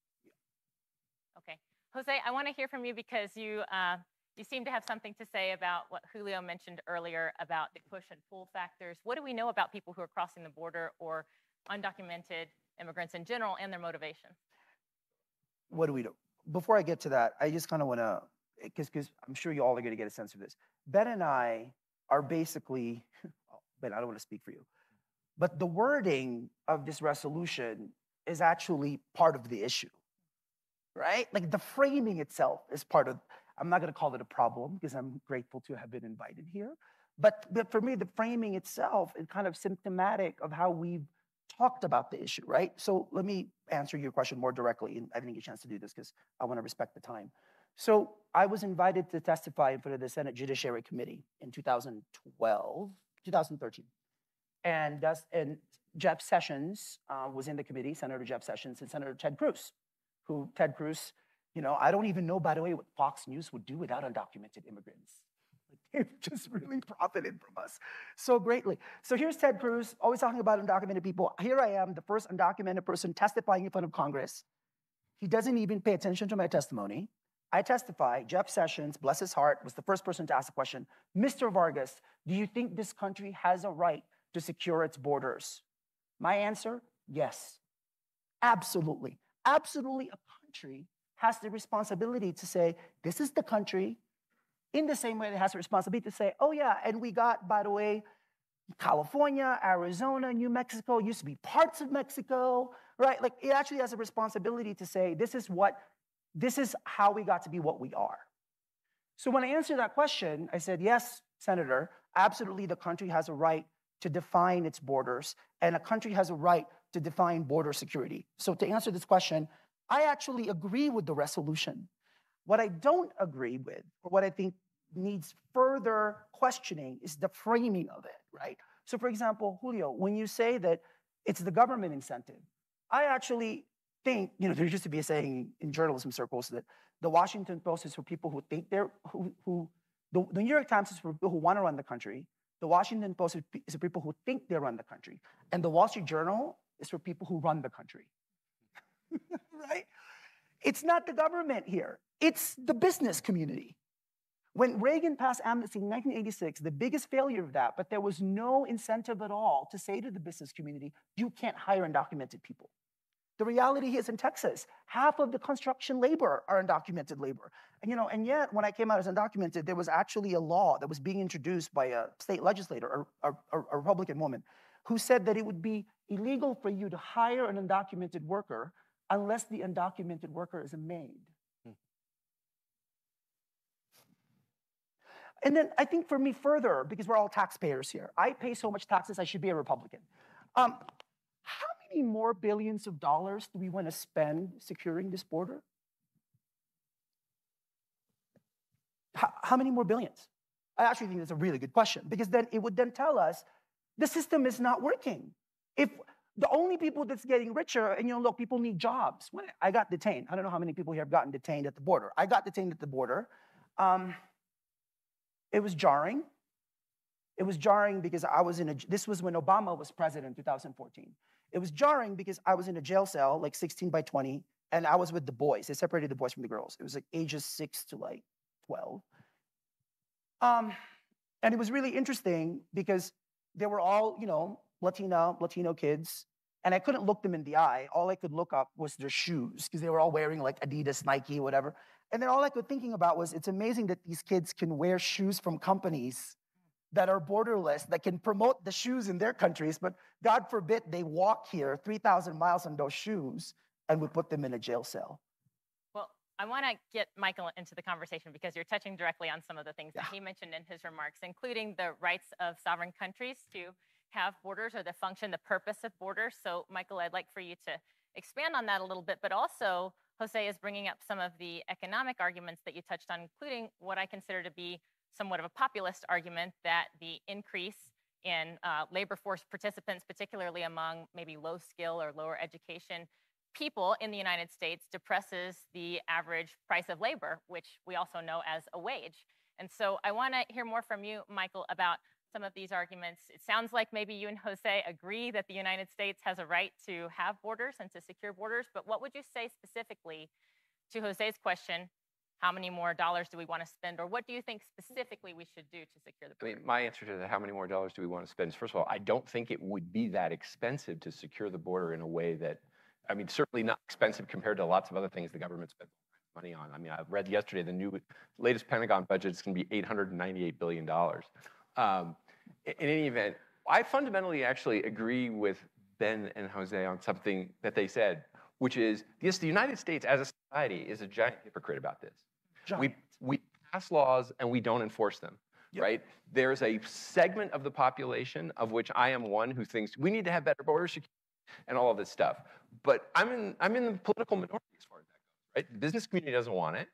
Okay. Jose, I want to hear from you because you, uh, you seem to have something to say about what Julio mentioned earlier about the push and pull factors. What do we know about people who are crossing the border or undocumented immigrants in general and their motivation? What do we do? Before I get to that, I just kind of want to, eh, because I'm sure you all are going to get a sense of this. Ben and I are basically, Ben, I don't want to speak for you, but the wording of this resolution is actually part of the issue, right? Like the framing itself is part of, I'm not going to call it a problem because I'm grateful to have been invited here. But, but for me, the framing itself is kind of symptomatic of how we've talked about the issue, right? So let me answer your question more directly, and I didn't get a chance to do this because I want to respect the time. So I was invited to testify in front of the Senate Judiciary Committee in 2012, 2013. And, that's, and Jeff Sessions uh, was in the committee, Senator Jeff Sessions and Senator Ted Cruz, who Ted Cruz, you know, I don't even know, by the way, what Fox News would do without undocumented immigrants. They've just really profited from us so greatly. So here's Ted Cruz, always talking about undocumented people. Here I am, the first undocumented person testifying in front of Congress. He doesn't even pay attention to my testimony. I testify, Jeff Sessions, bless his heart, was the first person to ask the question Mr. Vargas, do you think this country has a right to secure its borders? My answer yes, absolutely. Absolutely, a country has the responsibility to say, this is the country, in the same way it has a responsibility to say, oh, yeah, and we got, by the way, California, Arizona, New Mexico used to be parts of Mexico, right? Like it actually has a responsibility to say, this is what this is how we got to be what we are. So when I answered that question, I said, yes, Senator, absolutely the country has a right to define its borders, and a country has a right to define border security. So to answer this question, I actually agree with the resolution. What I don't agree with, or what I think needs further questioning, is the framing of it, right? So for example, Julio, when you say that it's the government incentive, I actually think, you know, there used to be a saying in journalism circles that the Washington Post is for people who think they're, who, who the, the New York Times is for people who want to run the country. The Washington Post is for people who think they run the country. And the Wall Street Journal is for people who run the country. right? It's not the government here, it's the business community. When Reagan passed amnesty in 1986, the biggest failure of that, but there was no incentive at all to say to the business community, you can't hire undocumented people. The reality is in Texas, half of the construction labor are undocumented labor. And, you know, and yet when I came out as undocumented, there was actually a law that was being introduced by a state legislator, a, a, a Republican woman, who said that it would be illegal for you to hire an undocumented worker unless the undocumented worker is a maid. And then I think for me further, because we're all taxpayers here, I pay so much taxes, I should be a Republican. Um, how many more billions of dollars do we want to spend securing this border? How, how many more billions? I actually think that's a really good question because then it would then tell us the system is not working. If the only people that's getting richer, and you know, look, people need jobs. When I got detained, I don't know how many people here have gotten detained at the border. I got detained at the border. Um, it was jarring. It was jarring because I was in a, this was when Obama was president in 2014. It was jarring because I was in a jail cell, like 16 by 20, and I was with the boys. They separated the boys from the girls. It was like ages six to like 12. Um, and it was really interesting because they were all, you know, Latina, Latino kids, and I couldn't look them in the eye. All I could look up was their shoes because they were all wearing like Adidas, Nike, whatever. And then all I could thinking about was it's amazing that these kids can wear shoes from companies that are borderless, that can promote the shoes in their countries, but God forbid they walk here 3,000 miles on those shoes and we put them in a jail cell. Well, I want to get Michael into the conversation because you're touching directly on some of the things Yeah. that he mentioned in his remarks, including the rights of sovereign countries to have borders or the function, the purpose of borders. So, Michael, I'd like for you to expand on that a little bit, but also Jose is bringing up some of the economic arguments that you touched on, including what I consider to be somewhat of a populist argument that the increase in uh, labor force participants, particularly among maybe low skill or lower education people in the United States, depresses the average price of labor, which we also know as a wage. And so I want to hear more from you, Michael, about some of these arguments. It sounds like maybe you and Jose agree that the United States has a right to have borders and to secure borders, but what would you say specifically to Jose's question? How many more dollars do we want to spend, or what do you think specifically we should do to secure the I border? mean, my answer to the how many more dollars do we want to spend is first of all, I don't think it would be that expensive to secure the border in a way that, I mean, certainly not expensive compared to lots of other things the government spends money on. I mean, I read yesterday the new latest Pentagon budget is going to be $898 billion. Um, i- in any event, I fundamentally actually agree with Ben and Jose on something that they said, which is yes, the United States as a society is a giant hypocrite about this. We, we pass laws and we don't enforce them, Yep. right? There's a segment of the population of which I am one who thinks we need to have better border security and all of this stuff. But I'm in, I'm in the political minority as far as that goes, right? The business community doesn't want it.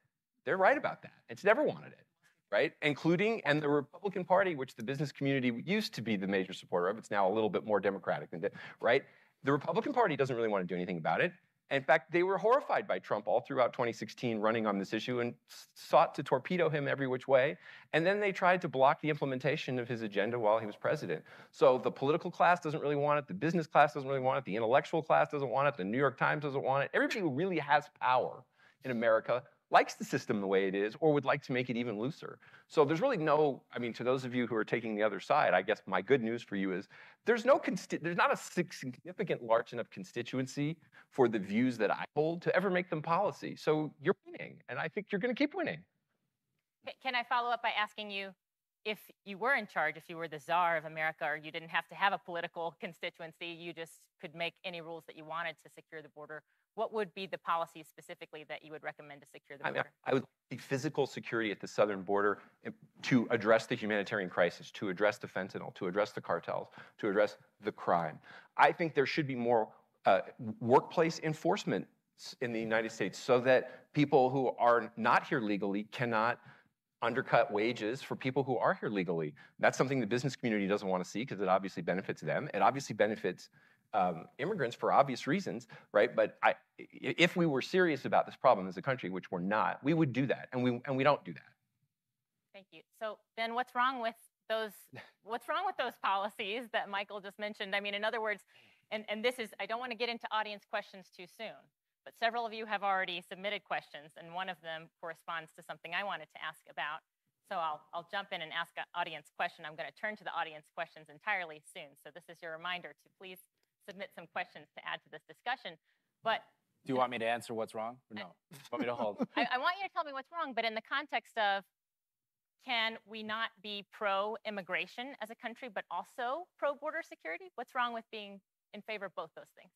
They're right about that. It's never wanted it, right? Including, and the Republican Party, which the business community used to be the major supporter of, it's now a little bit more democratic than, that, right? The Republican Party doesn't really want to do anything about it. In fact, they were horrified by Trump all throughout 2016 running on this issue and sought to torpedo him every which way. And then they tried to block the implementation of his agenda while he was president. So the political class doesn't really want it, the business class doesn't really want it, the intellectual class doesn't want it, the New York Times doesn't want it. Everybody who really has power in America likes the system the way it is or would like to make it even looser. So there's really no, I mean, to those of you who are taking the other side, I guess my good news for you is there's no, there's not a significant large enough constituency for the views that I hold to ever make them policy. So you're winning, and I think you're going to keep winning. Can I follow up by asking you if you were in charge, if you were the czar of America, or you didn't have to have a political constituency, you just could make any rules that you wanted to secure the border, what would be the policies specifically that you would recommend to secure the border? I would like physical security at the southern border eh, to address the humanitarian crisis, to address the fentanyl, to address the cartels, to address the crime. I think there should be more uh, workplace enforcement in the United States so that people who are not here legally cannot undercut wages for people who are here legally. That's something the business community doesn't want to see because it obviously benefits them. It obviously benefits um, immigrants for obvious reasons, right? But I, if we were serious about this problem as a country, which we're not, we would do that, and we and we don't do that. Thank you. So then what's wrong with those, what's wrong with those policies that Michael just mentioned? I mean, in other words, And, and this is, I don't want to get into audience questions too soon, but several of you have already submitted questions, and one of them corresponds to something I wanted to ask about. So I'll, I'll jump in and ask an audience question. I'm going to turn to the audience questions entirely soon. So this is your reminder to please submit some questions to add to this discussion. But Do you want me to answer what's wrong or no? Want me to hold? I, I want you to tell me what's wrong, but in the context of can we not be pro immigration as a country, but also pro border security? What's wrong with being in favor of both those things?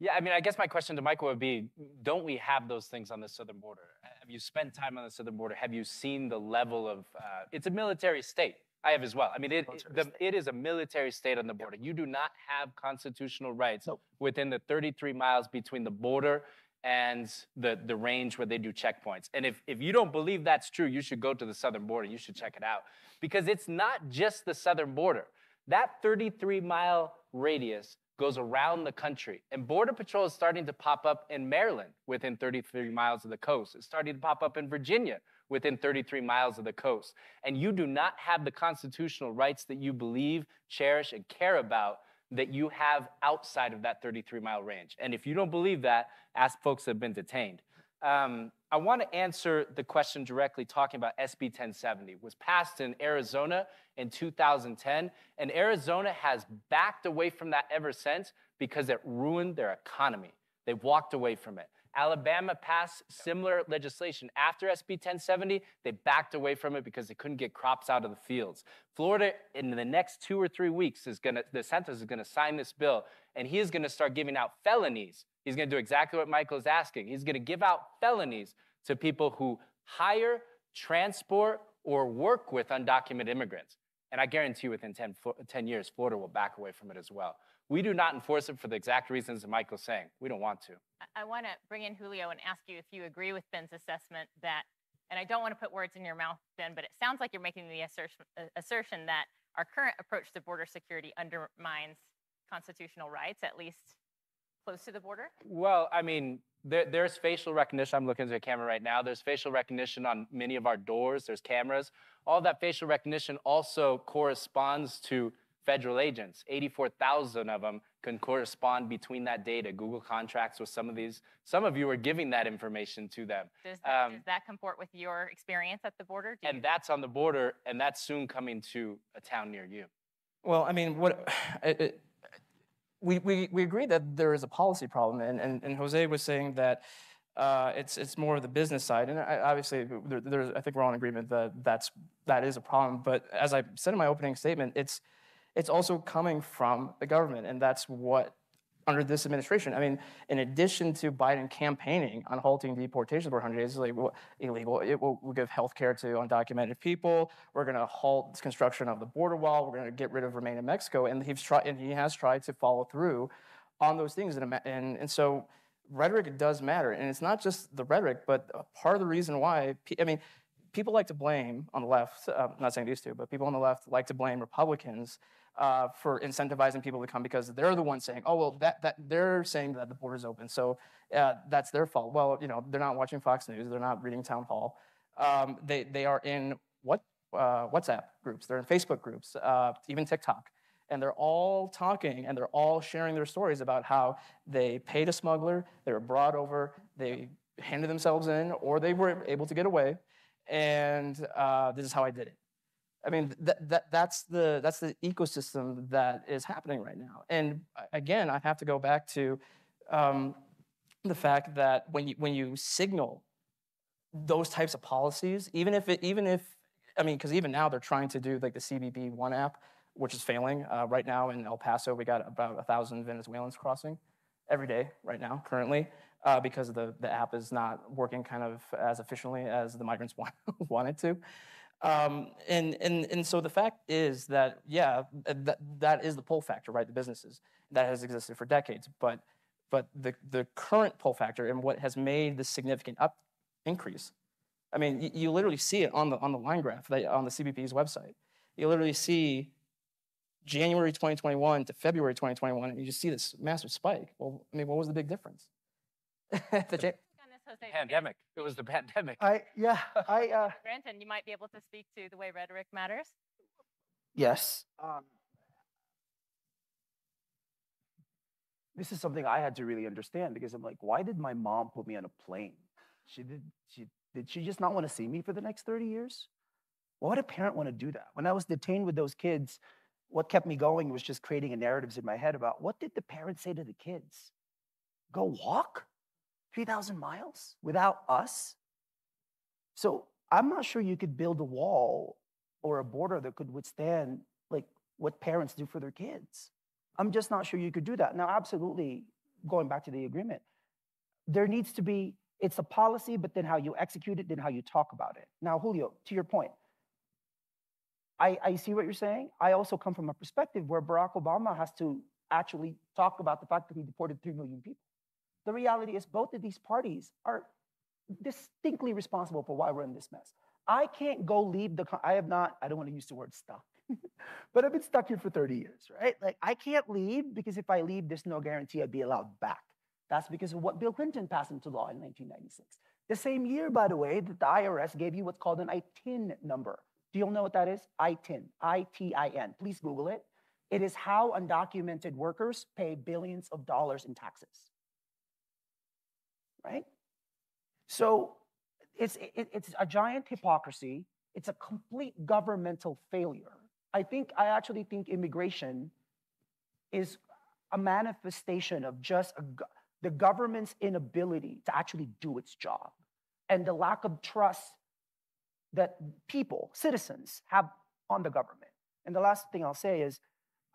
Yeah, I mean, I guess my question to Michael would be don't we have those things on the southern border? Have you spent time on the southern border? Have you seen the level of uh, it's a military state? I have as well. I mean, it, the, it is a military state on the border. You do not have constitutional rights Nope. within the 33 miles between the border and the, the range where they do checkpoints. And if, if you don't believe that's true, you should go to the southern border. You should check it out because it's not just the southern border. That 33 mile radius goes around the country. And Border Patrol is starting to pop up in Maryland within 33 miles of the coast. It's starting to pop up in Virginia within 33 miles of the coast. And you do not have the constitutional rights that you believe, cherish, and care about that you have outside of that 33 mile range. And if you don't believe that, ask folks that have been detained. Um, I want to answer the question directly talking about SB 1070. It was passed in Arizona in 2010, and Arizona has backed away from that ever since because it ruined their economy. They walked away from it. Alabama passed similar legislation after SB 1070. They backed away from it because they couldn't get crops out of the fields. Florida, in the next two or three weeks, is gonna, the DeSantis is gonna sign this bill, and he is gonna start giving out felonies. He's gonna do exactly what Michael is asking. He's gonna give out felonies to people who hire, transport, or work with undocumented immigrants. And I guarantee you within 10, 10 years, Florida will back away from it as well. We do not enforce it for the exact reasons that Michael's saying. We don't want to. I- want to bring in Julio and ask you if you agree with Ben's assessment that, and I don't want to put words in your mouth, Ben, but it sounds like you're making the assertion, uh, assertion that our current approach to border security undermines constitutional rights, at least close to the border. Well, I mean, there, there's facial recognition. I'm looking at the camera right now. There's facial recognition on many of our doors. There's cameras. All that facial recognition also corresponds to federal agents. 84,000 of them can correspond between that data. Google contracts with some of these. Some of you are giving that information to them. Does that, Um, does that comport with your experience at the border? Do you- And that's on the border, and that's soon coming to a town near you. Well, I mean, what it, it, we, we, we agree that there is a policy problem, and, and, and Jose was saying that uh, it's it's more of the business side, and I, obviously, there, there's, I think we're all in agreement that that's that is a problem. But as I said in my opening statement, it's it's also coming from the government, and that's what under this administration. I mean, in addition to Biden campaigning on halting deportations for 100 days, like well, illegal, it will we'll give health care to undocumented people. We're going to halt construction of the border wall. We're going to get rid of Remain in Mexico, and he's tried and he has tried to follow through on those things. And and, and so rhetoric does matter, and it's not just the rhetoric, but part of the reason why. I mean. People like to blame on the left. Uh, I'm not saying these two, but people on the left like to blame Republicans uh, for incentivizing people to come because they're the ones saying, "Oh, well, that that they're saying that the border's open, so uh, that's their fault." Well, you know, they're not watching Fox News, they're not reading Townhall. Um, they they are in what uh, WhatsApp groups, they're in Facebook groups, uh, even TikTok, and they're all talking and they're all sharing their stories about how they paid a smuggler, they were brought over, they handed themselves in, or they were able to get away, and uh, this is how I did it. I mean, that, that, that's, the, that's the ecosystem that is happening right now. And again, I have to go back to um, the fact that when you, when you signal those types of policies, even if, it, even if I mean, because even now they're trying to do like the CBP One app, which is failing. Uh, right now in El Paso, we got about a thousand Venezuelans crossing every day right now, currently, uh, because the, the app is not working kind of as efficiently as the migrants want, want it to. Um, and, and, and so the fact is that, yeah, that, that is the pull factor, right? The businesses that has existed for decades. But, but the, the current pull factor and what has made the significant up increase, I mean, you, you literally see it on the, on the line graph that, on the CBP's website. You literally see January 2021 to February 2021, and you just see this massive spike. Well, I mean, what was the big difference? the Ja- On this, Pandemic. It was the pandemic. I yeah, I uh Granton, you might be able to speak to the way rhetoric matters. yes. Um this is something I had to really understand because I'm like, why did my mom put me on a plane? She did. She did. She just not want to see me for the next 30 years? Why would a parent want to do that? When I was detained with those kids, what kept me going was just creating a narratives in my head about what did the parents say to the kids? Go walk 3,000 miles without us? So I'm not sure you could build a wall or a border that could withstand like what parents do for their kids. I'm just not sure you could do that. Now, absolutely, going back to the agreement, there needs to be, it's a policy, but then how you execute it, then how you talk about it. Now, Julio, to your point, I, I see what you're saying. I also come from a perspective where Barack Obama has to actually talk about the fact that he deported 3 million people. The reality is, both of these parties are distinctly responsible for why we're in this mess. I can't go leave the, I have not, I don't want to use the word stuck, but I've been stuck here for 30 years, right? Like, I can't leave because if I leave, there's no guarantee I'd be allowed back. That's because of what Bill Clinton passed into law in 1996. The same year, by the way, that the IRS gave you what's called an ITIN number. Do you all know what that is? ITIN, I-T-I-N. Please Google it. It is how undocumented workers pay billions of dollars in taxes. Right? So it's, it, it's a giant hypocrisy. It's a complete governmental failure. I think, I actually think immigration is a manifestation of just a, the government's inability to actually do its job and the lack of trust that people, citizens, have on the government. And the last thing I'll say is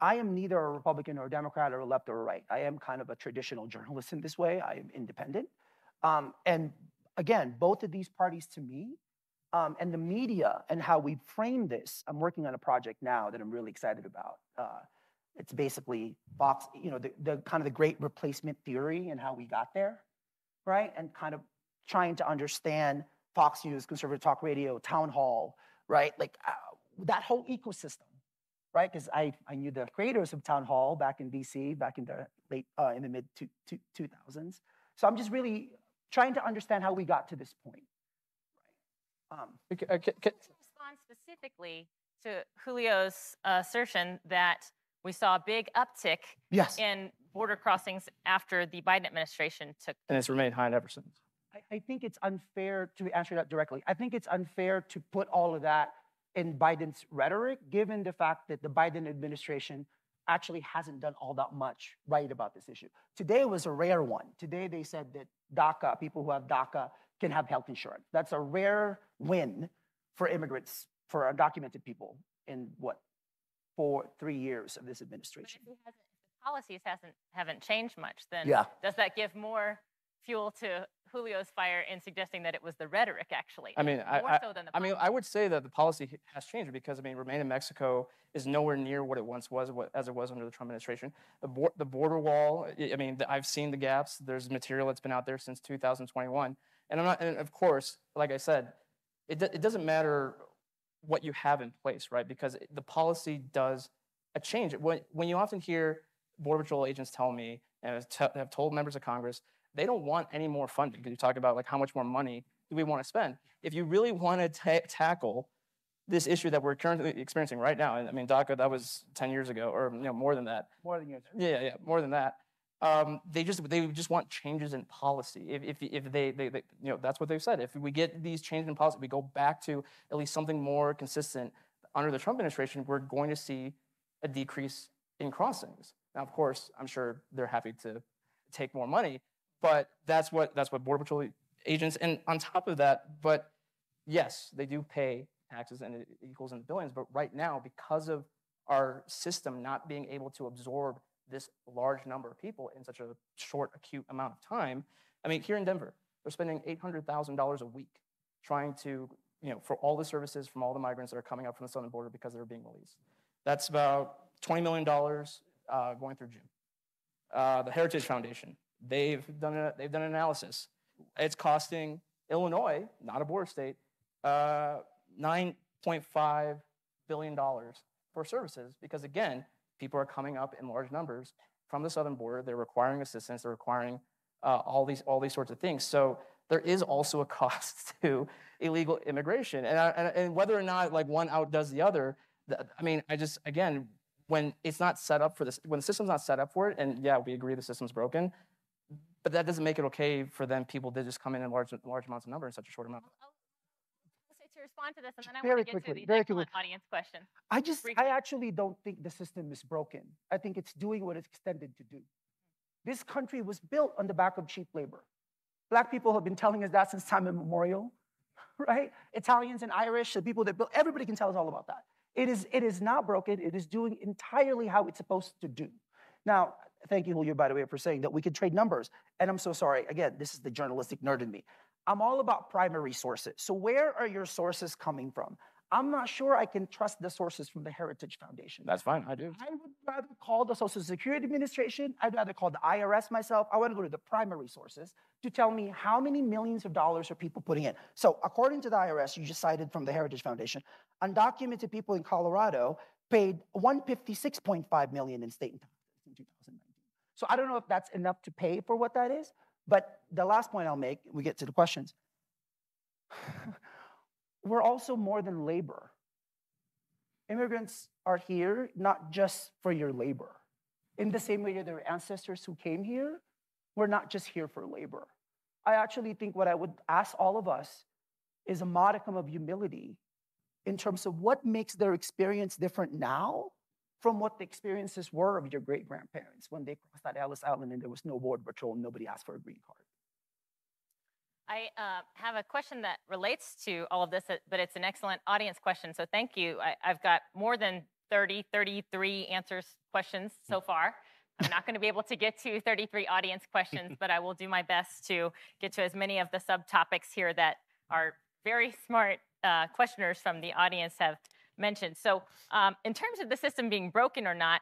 I am neither a Republican or a Democrat or a left or a right. I am kind of a traditional journalist in this way. I am independent. Um, and again, both of these parties to me um, and the media and how we frame this, I'm working on a project now that I'm really excited about. Uh, it's basically Fox, you know, the, the kind of the great replacement theory and how we got there, right? And kind of trying to understand Fox News, conservative talk radio, Townhall, right? Like uh, that whole ecosystem, right? Because I, I knew the creators of Townhall back in DC, back in the late, uh, in the mid two, two, 2000s. So I'm just really trying to understand how we got to this point. Right. Um, Okay, ca- ca- to respond specifically to Julio's assertion that we saw a big uptick yes. in border crossings after the Biden administration took. And it's remained high ever since. I, I think it's unfair to answer that directly. I think it's unfair to put all of that in Biden's rhetoric, given the fact that the Biden administration actually hasn't done all that much right about this issue. Today was a rare one. Today they said that DACA, people who have DACA, can have health insurance. That's a rare win for immigrants, for undocumented people in what, four, three years of this But administration. if, he hasn't, if the policies hasn't haven't changed much, then Yeah. does that give more fuel to Julio's fire in suggesting that it was the rhetoric actually? I mean, I, more I, so than the I mean. I would say that the policy has changed because I mean, Remain in Mexico is nowhere near what it once was, what, as it was under the Trump administration. The, bor- the border wall, I mean, the, I've seen the gaps. There's material that's been out there since 2021, and I'm not. And of course, like I said, it do- it doesn't matter what you have in place, right? Because it- the policy does a change. When when you often hear border patrol agents tell me and have told members of Congress they don't want any more funding because you talk about like how much more money do we want to spend? If you really want to ta- tackle this issue that we're currently experiencing right now i mean daca that was 10 years ago or you know more than that. More than yeah yeah, yeah more than that. Um, they just they just want changes in policy. If, if, if they, they, they you know that's what they've said. If we get these changes in policy we go back to at least something more consistent under the trump administration we're going to see a decrease in crossings. Now of course i'm sure they're happy to take more money but that's what that's what border patrol agents and on top of that but yes they do pay taxes and it equals in the billions but right now because of our system not being able to absorb this large number of people in such a short acute amount of time i mean here in denver they're spending $800000 a week trying to you know for all the services from all the migrants that are coming up from the southern border because they're being released. That's about $20 million uh, going through june. Uh, the heritage foundation they've done a, they've done an analysis. It's costing illinois not a border state uh, 9.5 billion dollars for services because again people are coming up in large numbers from the southern border. They're requiring assistance. They're requiring uh, all these all these sorts of things. So there is also a cost to illegal immigration. And, and, and whether or not like one outdoes the other i mean i just again when it's not set up for this, when the system's not set up for it, and yeah, we agree the system's broken, but that doesn't make it okay for then people to just come in in large, large amounts of number in such a short amount. I'll, I'll say to respond to this, and then I Very want to get to quickly, the very quickly. audience question. I just, Briefly. I actually don't think the system is broken. I think it's doing what it's extended to do. This country was built on the back of cheap labor. Black people have been telling us that since time immemorial, right? Italians and Irish, the people that built, everybody can tell us all about that. It is, it is not broken. It is doing entirely how it's supposed to do. Now, thank you, Julio, by the way, for saying that we could trade numbers. And I'm so sorry. Again, this is the journalistic nerd in me. I'm all about primary sources. So where are your sources coming from? I'm not sure I can trust the sources from the Heritage Foundation. That's fine, I do. I would rather call the Social Security Administration. I'd rather call the IRS myself. I want to go to the primary sources to tell me how many millions of dollars are people putting in. So, according to the IRS, you just cited from the Heritage Foundation, undocumented people in Colorado paid 156.5 million in state and taxes in 2019. So I don't know if that's enough to pay for what that is. But the last point I'll make, we get to the questions. We're also more than labor. Immigrants are here not just for your labor. In the same way that their ancestors who came here were not just here for labor. I actually think what I would ask all of us is a modicum of humility in terms of what makes their experience different now from what the experiences were of your great grandparents when they crossed that Ellis Island and there was no border patrol and nobody asked for a green card. I uh, have a question that relates to all of this, uh, but it's an excellent audience question. So thank you. I, I've got more than 30, 33 answers questions so far. I'm not going to be able to get to 33 audience questions, but I will do my best to get to as many of the subtopics here that our very smart uh, questioners from the audience have mentioned. So, um, in terms of the system being broken or not,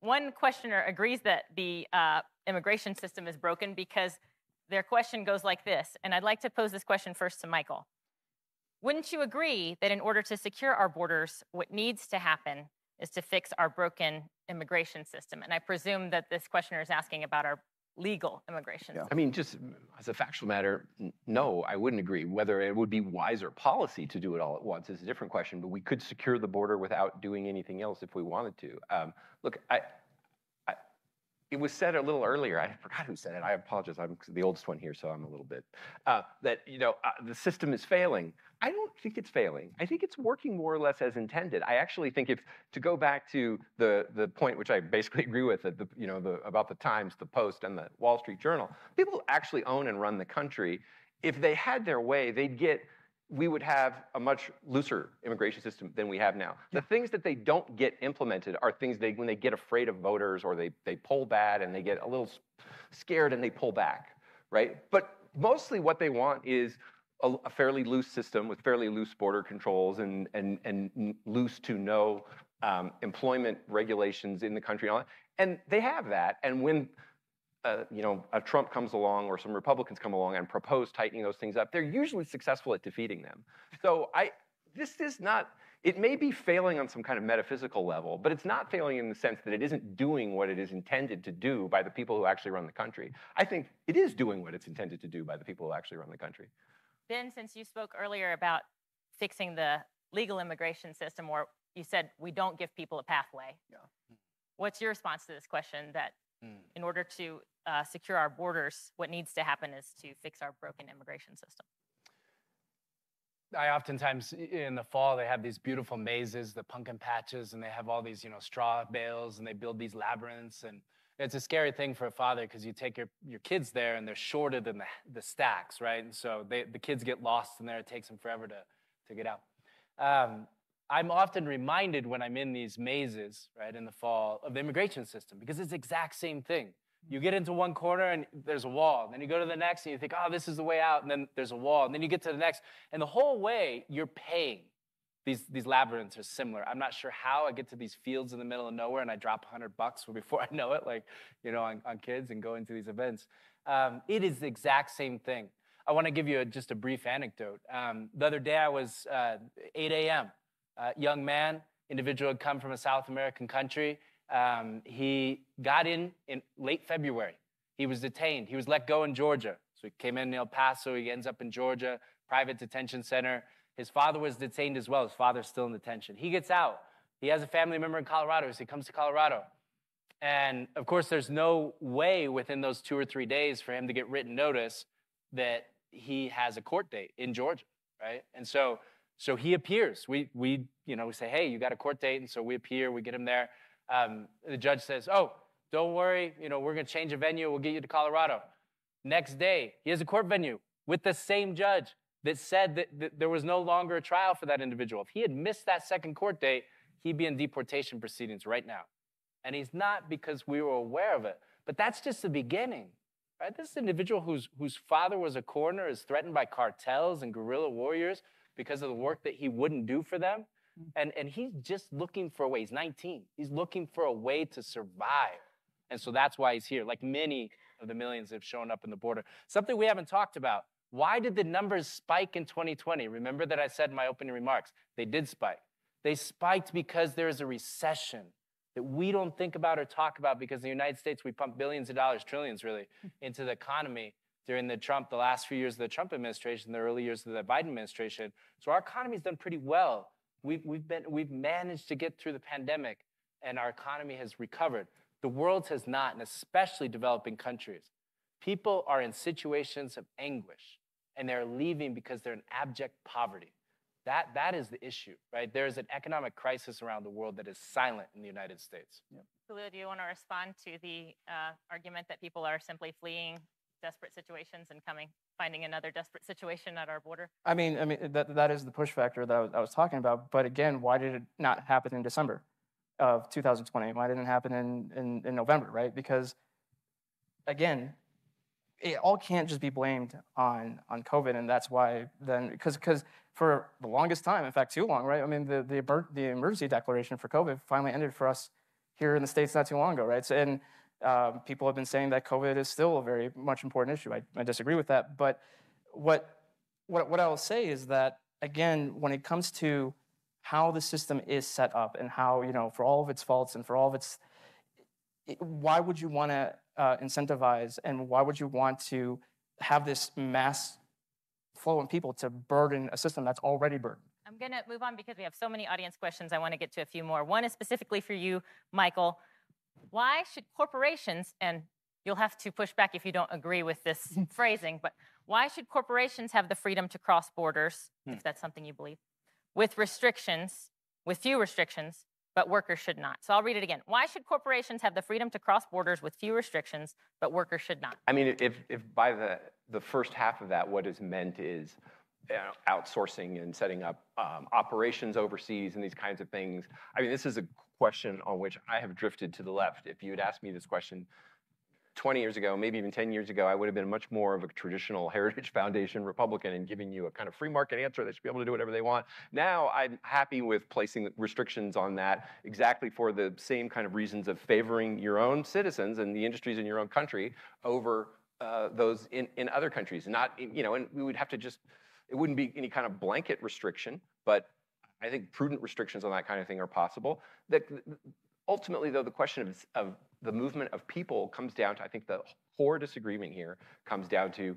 one questioner agrees that the uh, immigration system is broken because their question goes like this. And I'd like to pose this question first to Michael. Wouldn't you agree that in order to secure our borders, what needs to happen is to fix our broken immigration system? And I presume that this questioner is asking about our legal immigration Yeah. I mean, just as a factual matter, n- no, I wouldn't agree. Whether it would be wiser policy to do it all at once is a different question, but we could secure the border without doing anything else if we wanted to. Um, look, I, I, it was said a little earlier. I forgot who said it. I apologize. I'm the oldest one here, so I'm a little bit uh, that you know uh, the system is failing. I don't think it's failing. I think it's working more or less as intended. I actually think if to go back to the the point which I basically agree with that the you know the about the Times, the Post, and the Wall Street Journal, people actually own and run the country. If they had their way, they'd get we would have a much looser immigration system than we have now. The things that they don't get implemented are things they when they get afraid of voters or they they poll bad and they get a little scared and they pull back, right? But mostly what they want is a, a fairly loose system with fairly loose border controls and and and loose to no um, employment regulations in the country and they have that. And when uh, you know, a Trump comes along or some Republicans come along and propose tightening those things up, they're usually successful at defeating them. So I, this is not, it may be failing on some kind of metaphysical level, but it's not failing in the sense that it isn't doing what it is intended to do by the people who actually run the country. I think it is doing what it's intended to do by the people who actually run the country. Ben, since you spoke earlier about fixing the legal immigration system, or you said we don't give people a pathway. Yeah. What's your response to this question that Hmm. in order to uh, secure our borders, what needs to happen is to fix our broken immigration system? I oftentimes in the fall they have these beautiful mazes, the pumpkin patches, and they have all these you know straw bales, and they build these labyrinths, and it's a scary thing for a father because you take your your kids there and they're shorter than the the stacks, right? And so they the kids get lost in there. It takes them forever to to get out. Um, I'm often reminded when I'm in these mazes, right, in the fall, of the immigration system because it's the exact same thing. You get into one corner and there's a wall. And then you go to the next and you think, oh, this is the way out. And then there's a wall. And then you get to the next. And the whole way you're paying. These, these labyrinths are similar. I'm not sure how I get to these fields in the middle of nowhere and I drop 100 bucks before I know it, like, you know, on, on kids and go into these events. Um, it is the exact same thing. I want to give you a, just a brief anecdote. Um, the other day I was uh, 8 a.m. Uh, young man, individual had come from a South American country. Um, he got in in late February. He was detained. He was let go in Georgia. So he came in El Paso. He ends up in Georgia, private detention center. His father was detained as well. His father's still in detention. He gets out. He has a family member in Colorado, so he comes to Colorado. And of course, there's no way within those two or three days for him to get written notice that he has a court date in Georgia, right? And so, so he appears. We, we, you know, we say, hey, you got a court date, and so we appear. We get him there. Um, the judge says, oh, don't worry, you know, we're going to change a venue. We'll get you to Colorado. Next day, he has a court venue with the same judge that said that, that there was no longer a trial for that individual. If he had missed that second court date, he'd be in deportation proceedings right now. And he's not because we were aware of it. But that's just the beginning, right? This individual whose, whose father was a coroner is threatened by cartels and guerrilla warriors because of the work that he wouldn't do for them. Mm-hmm. And, and he's just looking for a way. He's 19. He's looking for a way to survive. And so that's why he's here, like many of the millions that have shown up in the border. Something we haven't talked about. Why did the numbers spike in 2020? Remember that I said in my opening remarks, they did spike. They spiked because there is a recession that we don't think about or talk about because in the United States, we pump billions of dollars, trillions really, into the economy during the Trump, the last few years of the Trump administration, the early years of the Biden administration. So our economy's done pretty well. We've, we've, been, we've managed to get through the pandemic and our economy has recovered. The world has not, and especially developing countries. People are in situations of anguish and they're leaving because they're in abject poverty. That, that is the issue, right? There is an economic crisis around the world that is silent in the United States. Julio, do you want to respond to the uh, argument that people are simply fleeing desperate situations and coming, finding another desperate situation at our border? I mean, I mean that that is the push factor that I was, I was talking about. But again, why did it not happen in December of 2020? Why didn't it happen in, in, in November, right? Because again, it all can't just be blamed on on COVID, and that's why then because because for the longest time, in fact, too long, right? I mean, the the, the emergency declaration for COVID finally ended for us here in the states not too long ago, right? So, and um, people have been saying that COVID is still a very much important issue. I, I disagree with that, but what what what I will say is that again, when it comes to how the system is set up and how you know for all of its faults and for all of its why would you want to uh, incentivize and why would you want to have this mass flow in people to burden a system that's already burdened? I'm going to move on because we have so many audience questions. I want to get to a few more. One is specifically for you, Michael. Why should corporations, and you'll have to push back if you don't agree with this phrasing, but why should corporations have the freedom to cross borders, if that's something you believe, with restrictions, with few restrictions, but workers should not? So I'll read it again. Why should corporations have the freedom to cross borders with few restrictions, but workers should not? I mean, if, if by the, the first half of that, what is meant is you know, outsourcing and setting up um, operations overseas and these kinds of things, I mean, this is a question on which I have drifted to the left. If you had asked me this question 20 years ago, maybe even 10 years ago, I would have been much more of a traditional Heritage Foundation Republican and giving you a kind of free market answer. They should be able to do whatever they want. Now I'm happy with placing restrictions on that exactly for the same kind of reasons of favoring your own citizens and the industries in your own country over uh, those in, in other countries. Not, you know, and we would have to just, it wouldn't be any kind of blanket restriction, but I think prudent restrictions on that kind of thing are possible. That ultimately, though, the question of, of the movement of people comes down to, I think the core disagreement here comes down to,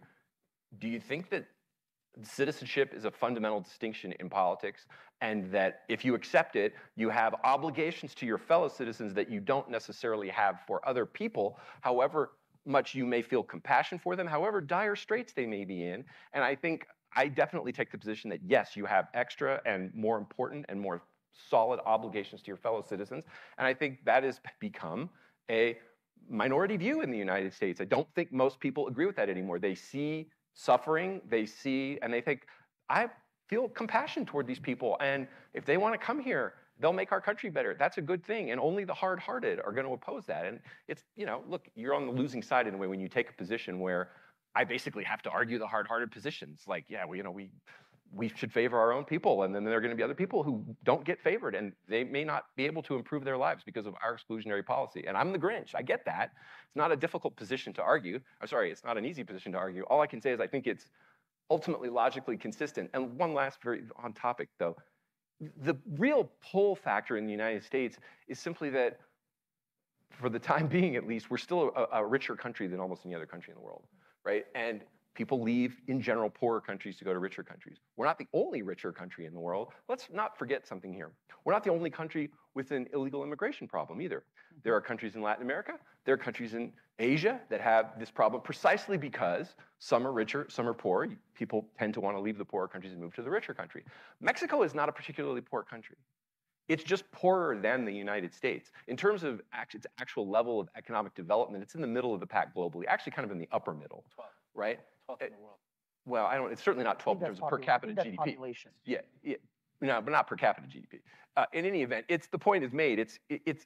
do you think that citizenship is a fundamental distinction in politics and that if you accept it, you have obligations to your fellow citizens that you don't necessarily have for other people, however much you may feel compassion for them, however dire straits they may be in. And I think I definitely take the position that yes, you have extra and more important and more solid obligations to your fellow citizens. And I think that has become a minority view in the United States. I don't think most people agree with that anymore. They see suffering, they see, and they think, I feel compassion toward these people. And if they want to come here, they'll make our country better. That's a good thing. And only the hard hearted are going to oppose that. And it's, you know, look, you're on the losing side in a way when you take a position where I basically have to argue the hard hearted positions. Like, yeah, well, you know, we, we should favor our own people. And then there are going to be other people who don't get favored and they may not be able to improve their lives because of our exclusionary policy. And I'm the Grinch. I get that. It's not a difficult position to argue. I'm sorry, it's not an easy position to argue. All I can say is I think it's ultimately logically consistent. And one last very on topic though. The real pull factor in the United States is simply that for the time being at least, we're still a, a richer country than almost any other country in the world, right? And People leave, in general, poorer countries to go to richer countries. We're not the only richer country in the world. Let's not forget something here. We're not the only country with an illegal immigration problem either. Mm-hmm. There are countries in Latin America, there are countries in Asia that have this problem precisely because some are richer, some are poor. People tend to want to leave the poorer countries and move to the richer country. Mexico is not a particularly poor country. It's just poorer than the United States. In terms of act- its actual level of economic development, it's in the middle of the pack globally, actually kind of in the upper middle, 12. right? 12th in the world. Well, I don't, it's certainly not 12 think in terms of per capita GDP. Population. Yeah, yeah, no, but not per capita GDP. Uh, in any event, it's the point is made. It's it- it's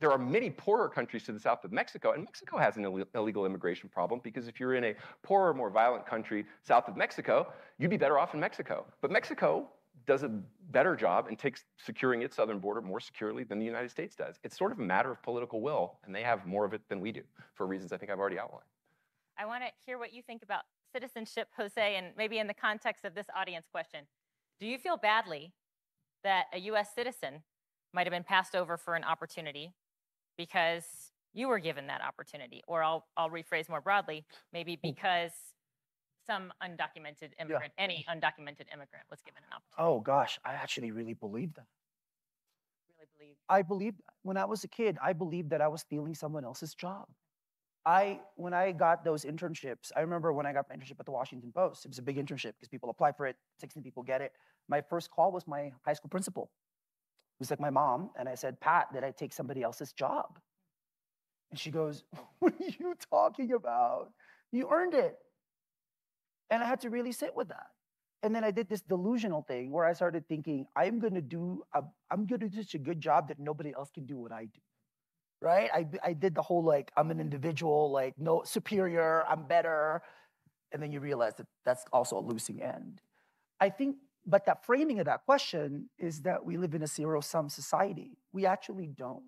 there are many poorer countries to the south of Mexico, and Mexico has an Ill- illegal immigration problem because if you're in a poorer, more violent country south of Mexico, you'd be better off in Mexico. But Mexico does a better job and takes securing its southern border more securely than the United States does. It's sort of a matter of political will, and they have more of it than we do for reasons I think I've already outlined. I want to hear what you think about citizenship, Jose, and maybe in the context of this audience question. Do you feel badly that a US citizen might have been passed over for an opportunity because you were given that opportunity? Or I'll, I'll rephrase more broadly, maybe hmm. because some undocumented immigrant, any undocumented immigrant was given an opportunity. Oh gosh, I actually really believe that. Really believe. I believed when I was a kid, I believed that I was stealing someone else's job. I when I got those internships, I remember when I got my internship at the Washington Post. It was a big internship because people apply for it, 16 people get it. My first call was my high school principal. It was like my mom, and I said, Pat, did I take somebody else's job? And she goes, What are you talking about? You earned it. And I had to really sit with that. And then I did this delusional thing where I started thinking, I'm gonna do a, I'm gonna do such a good job that nobody else can do what I do. Right? I, I did the whole like, I'm an mm-hmm. individual, like no superior, I'm better. And then you realize that that's also a losing end. I think, but that framing of that question is that we live in a zero sum society. We actually don't.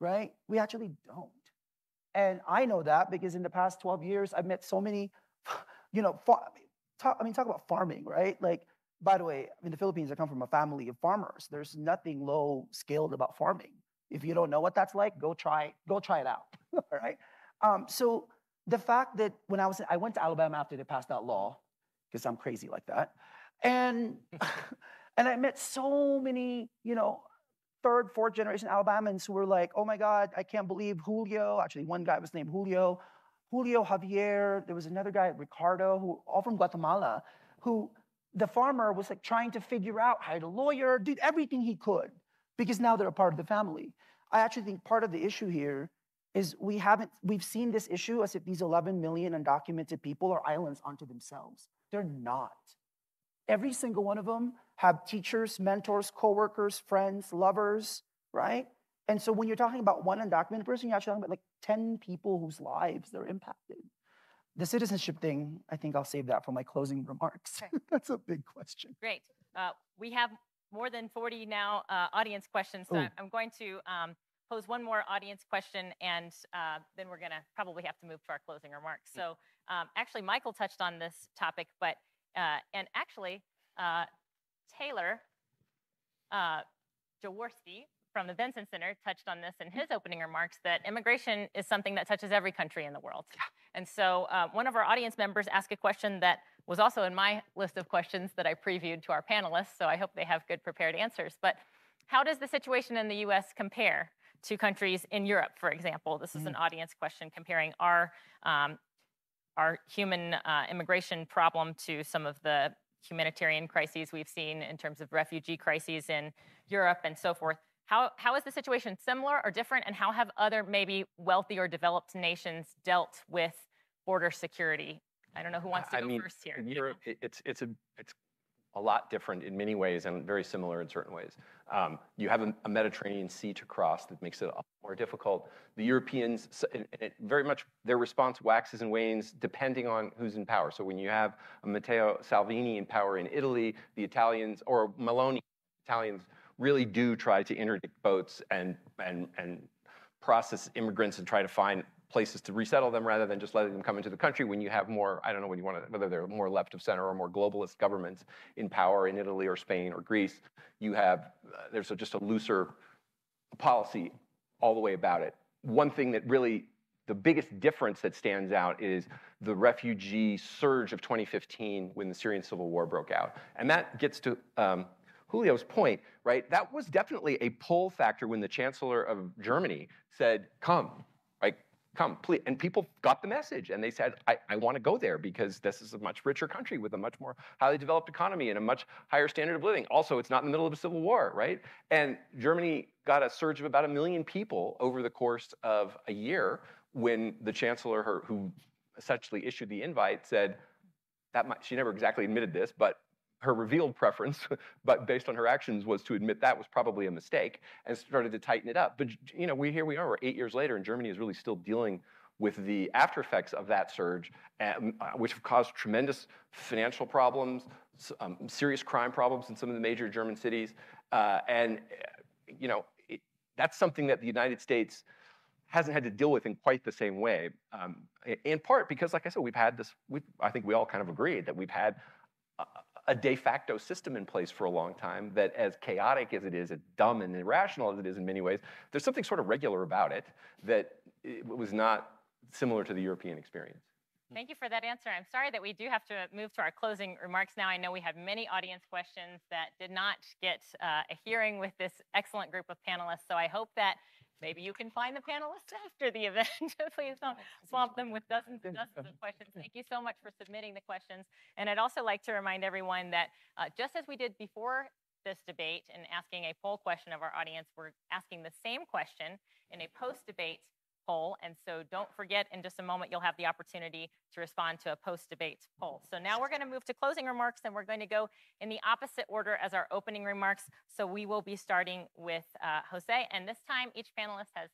Right? We actually don't. And I know that because in the past 12 years, I've met so many, you know, far, talk, I mean, talk about farming, right? Like, by the way, in the Philippines, I come from a family of farmers. There's nothing low skilled about farming. If you don't know what that's like, go try, go try it out. All right. Um, so the fact that when I was, I went to Alabama after they passed that law, because I'm crazy like that, and and I met so many, you know, third, fourth generation Alabamans who were like, oh my God, I can't believe Julio. Actually, one guy was named Julio. Julio Javier. There was another guy, Ricardo, who all from Guatemala, who the farmer was like trying to figure out, hired a lawyer, did everything he could, because now they're a part of the family. I actually think part of the issue here is we haven't, we've seen this issue as if these 11 million undocumented people are islands unto themselves. They're not. Every single one of them have teachers, mentors, coworkers, friends, lovers, right? And so when you're talking about one undocumented person, you're actually talking about like 10 people whose lives they're impacted. The citizenship thing, I think I'll save that for my closing remarks. Okay. That's a big question. Great. Uh, we have more than 40 now uh, audience questions, so Ooh. I'm going to um, pose one more audience question, and uh, then we're going to probably have to move to our closing remarks. So, um, actually, Michael touched on this topic, but uh, and actually, uh, Taylor uh, Jaworski from the Benson Center touched on this in his opening remarks that immigration is something that touches every country in the world. And so uh, one of our audience members asked a question that was also in my list of questions that I previewed to our panelists, so I hope they have good prepared answers. But how does the situation in the US compare to countries in Europe, for example? This is an audience question comparing our, um, our human uh, immigration problem to some of the humanitarian crises we've seen in terms of refugee crises in Europe and so forth. How, how is the situation similar or different, and how have other maybe wealthy or developed nations dealt with border security? I don't know who wants to I go mean, first here. in Europe, it's it's a it's a lot different in many ways and very similar in certain ways. Um, you have a, a Mediterranean Sea to cross that makes it a lot more difficult. The Europeans, and it very much their response waxes and wanes depending on who's in power. So when you have a Matteo Salvini in power in Italy, the Italians or Meloni, Italians really do try to interdict boats and and and process immigrants and try to find places to resettle them rather than just letting them come into the country when you have more, I don't know what you want to, whether they're more left of center or more globalist governments in power in Italy or Spain or Greece, you have, uh, there's a, just a looser policy all the way about it. One thing that really the biggest difference that stands out is the refugee surge of 2015 when the Syrian civil war broke out. And that gets to um, Julio's point, right? That was definitely a pull factor when the chancellor of Germany said, come? Come, please. And people got the message and they said, I, I want to go there because this is a much richer country with a much more highly developed economy and a much higher standard of living. Also, it's not in the middle of a civil war, right? And Germany got a surge of about a million people over the course of a year when the chancellor, her, who essentially issued the invite, said that might, she never exactly admitted this, but her revealed preference, but based on her actions, was to admit that was probably a mistake and started to tighten it up. But you know, we here we are, we're eight years later, and Germany is really still dealing with the after effects of that surge, um, uh, which have caused tremendous financial problems, um, serious crime problems in some of the major German cities, uh, and you know, it, that's something that the United States hasn't had to deal with in quite the same way. Um, in part because, like I said, we've had this. we I think we all kind of agreed that we've had a, de facto system in place for a long time. That, as chaotic as it is, as dumb and irrational as it is in many ways, there's something sort of regular about it that it was not similar to the European experience. Thank you for that answer. I'm sorry that we do have to move to our closing remarks now. I know we have many audience questions that did not get uh, a hearing with this excellent group of panelists. So I hope that Maybe you can find the panelists after the event. Please don't swamp them with dozens and dozens of questions. Thank you so much for submitting the questions. And I'd also like to remind everyone that uh, just as we did before this debate and asking a poll question of our audience, we're asking the same question in a post-debate poll. And so don't forget, in just a moment, you'll have the opportunity to respond to a post-debate poll. So now we're going to move to closing remarks, and we're going to go in the opposite order as our opening remarks. So we will be starting with uh, Jose, and this time each panelist has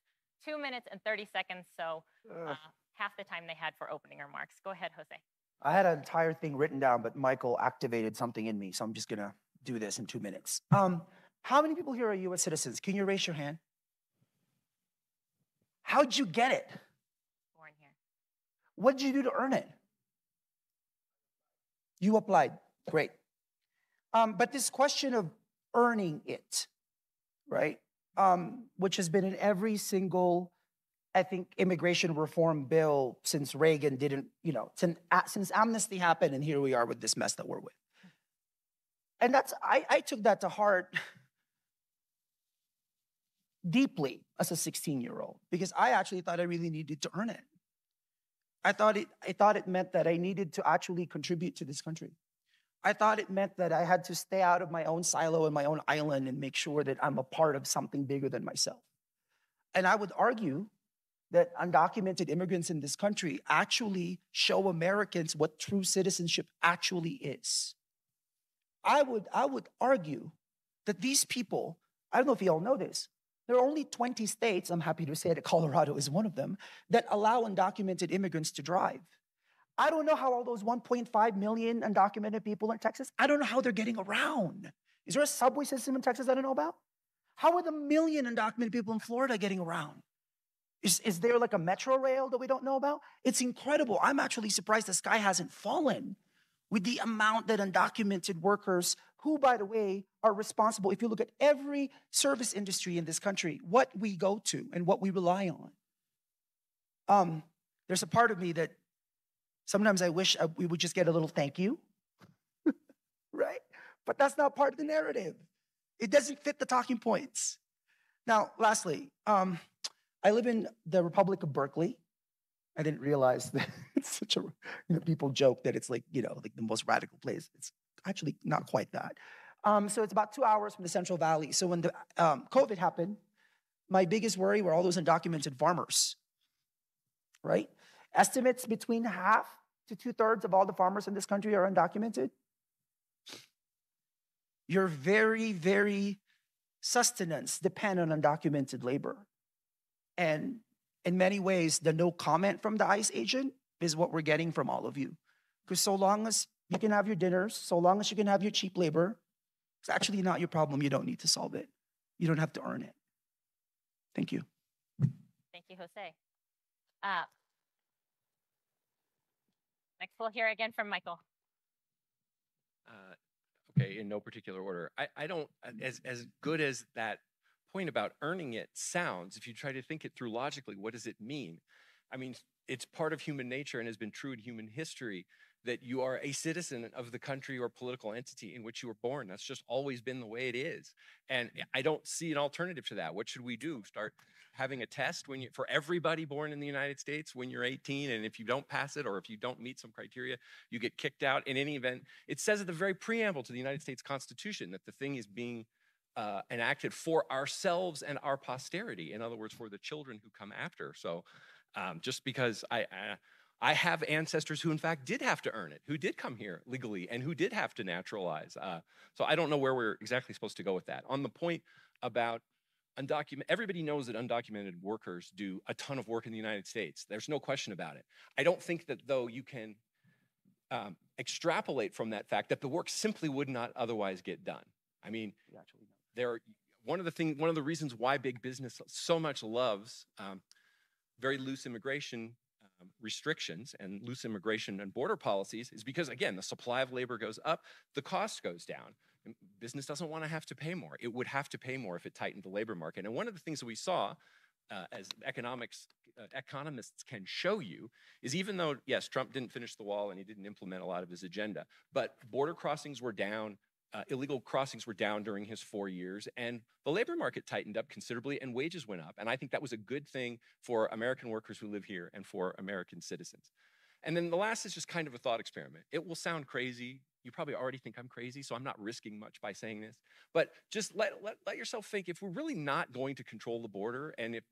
two minutes and 30 seconds, so uh, half the time they had for opening remarks. Go ahead, Jose. I had an entire thing written down, but Michael activated something in me, so I'm just going to do this in two minutes. Um, how many people here are U.S. citizens? Can you raise your hand? How'd you get it? Born here. What did you do to earn it? You applied. Great. Um, but this question of earning it, right, um, which has been in every single, I think, immigration reform bill since Reagan didn't, you know, since, since amnesty happened, and here we are with this mess that we're with. And that's, I, I took that to heart deeply as a 16 year old because I actually thought I really needed to earn it. I thought it, I thought it meant that I needed to actually contribute to this country. I thought it meant that I had to stay out of my own silo and my own island and make sure that I'm a part of something bigger than myself. And I would argue that undocumented immigrants in this country actually show Americans what true citizenship actually is. I would, I would argue that these people, I don't know if you all know this, there are only 20 states, I'm happy to say that Colorado is one of them, that allow undocumented immigrants to drive. I don't know how all those 1.5 million undocumented people in Texas, I don't know how they're getting around. Is there a subway system in Texas I don't know about? How are the million undocumented people in Florida getting around? Is, is there like a metro rail that we don't know about? It's incredible. I'm actually surprised the sky hasn't fallen with the amount that undocumented workers who, by the way, are responsible. If you look at every service industry in this country, what we go to and what we rely on. Um, there's a part of me that sometimes I wish uh, we would just get a little thank you, right? But that's not part of the narrative. It doesn't fit the talking points. Now, lastly, um, I live in the Republic of Berkeley. I didn't realize that it's such a, you know, people joke that it's like, you know, like the most radical place. It's actually not quite that. Um, so it's about two hours from the Central Valley. So when the um, COVID happened, my biggest worry were all those undocumented farmers, right? Estimates between half to two thirds of all the farmers in this country are undocumented. Your very, very sustenance depend on undocumented labor. And in many ways, the no comment from the ICE agent is what we're getting from all of you. Because so long as you can have your dinners so long as you can have your cheap labor. It's actually not your problem. You don't need to solve it. You don't have to earn it. Thank you. Thank you, Jose. Uh, next, we'll hear again from Michael. Uh, okay, in no particular order. I, I don't, as, as good as that point about earning it sounds, if you try to think it through logically, what does it mean? I mean, it's part of human nature and has been true in human history that you are a citizen of the country or political entity in which you were born. That's just always been the way it is. And mm. I don't see an alternative to that. What should we do? Start having a test when you for everybody born in the United States when you're 18 and if you don't pass it or if you don't meet some criteria, you get kicked out. In any event, it says at the very preamble to the United States Constitution that the thing is being uh, enacted for ourselves and our posterity. In other words, for the children who come after. So um, just because I, I I have ancestors who, in fact, did have to earn it, who did come here legally, and who did have to naturalize. Uh, so I don't know where we're exactly supposed to go with that. On the point about undocumented, everybody knows that undocumented workers do a ton of work in the United States. There's no question about it. I don't think that, though, you can um, extrapolate from that fact that the work simply would not otherwise get done. I mean, one of the things, one of the reasons why big business so much loves um, very loose immigration um, restrictions and loose immigration and border policies is because, again, the supply of labor goes up, the cost goes down. And business doesn't want to have to pay more. It would have to pay more if it tightened the labor market. And one of the things that we saw uh, as economics uh, economists can show you is even though yes trump didn't finish the wall and he didn't implement a lot of his agenda but border crossings were down uh, illegal crossings were down during his four years, and the labor market tightened up considerably, and wages went up. And I think that was a good thing for American workers who live here and for American citizens. And then the last is just kind of a thought experiment. It will sound crazy. You probably already think I'm crazy, so I'm not risking much by saying this. But just let, let, let yourself think if we're really not going to control the border, and if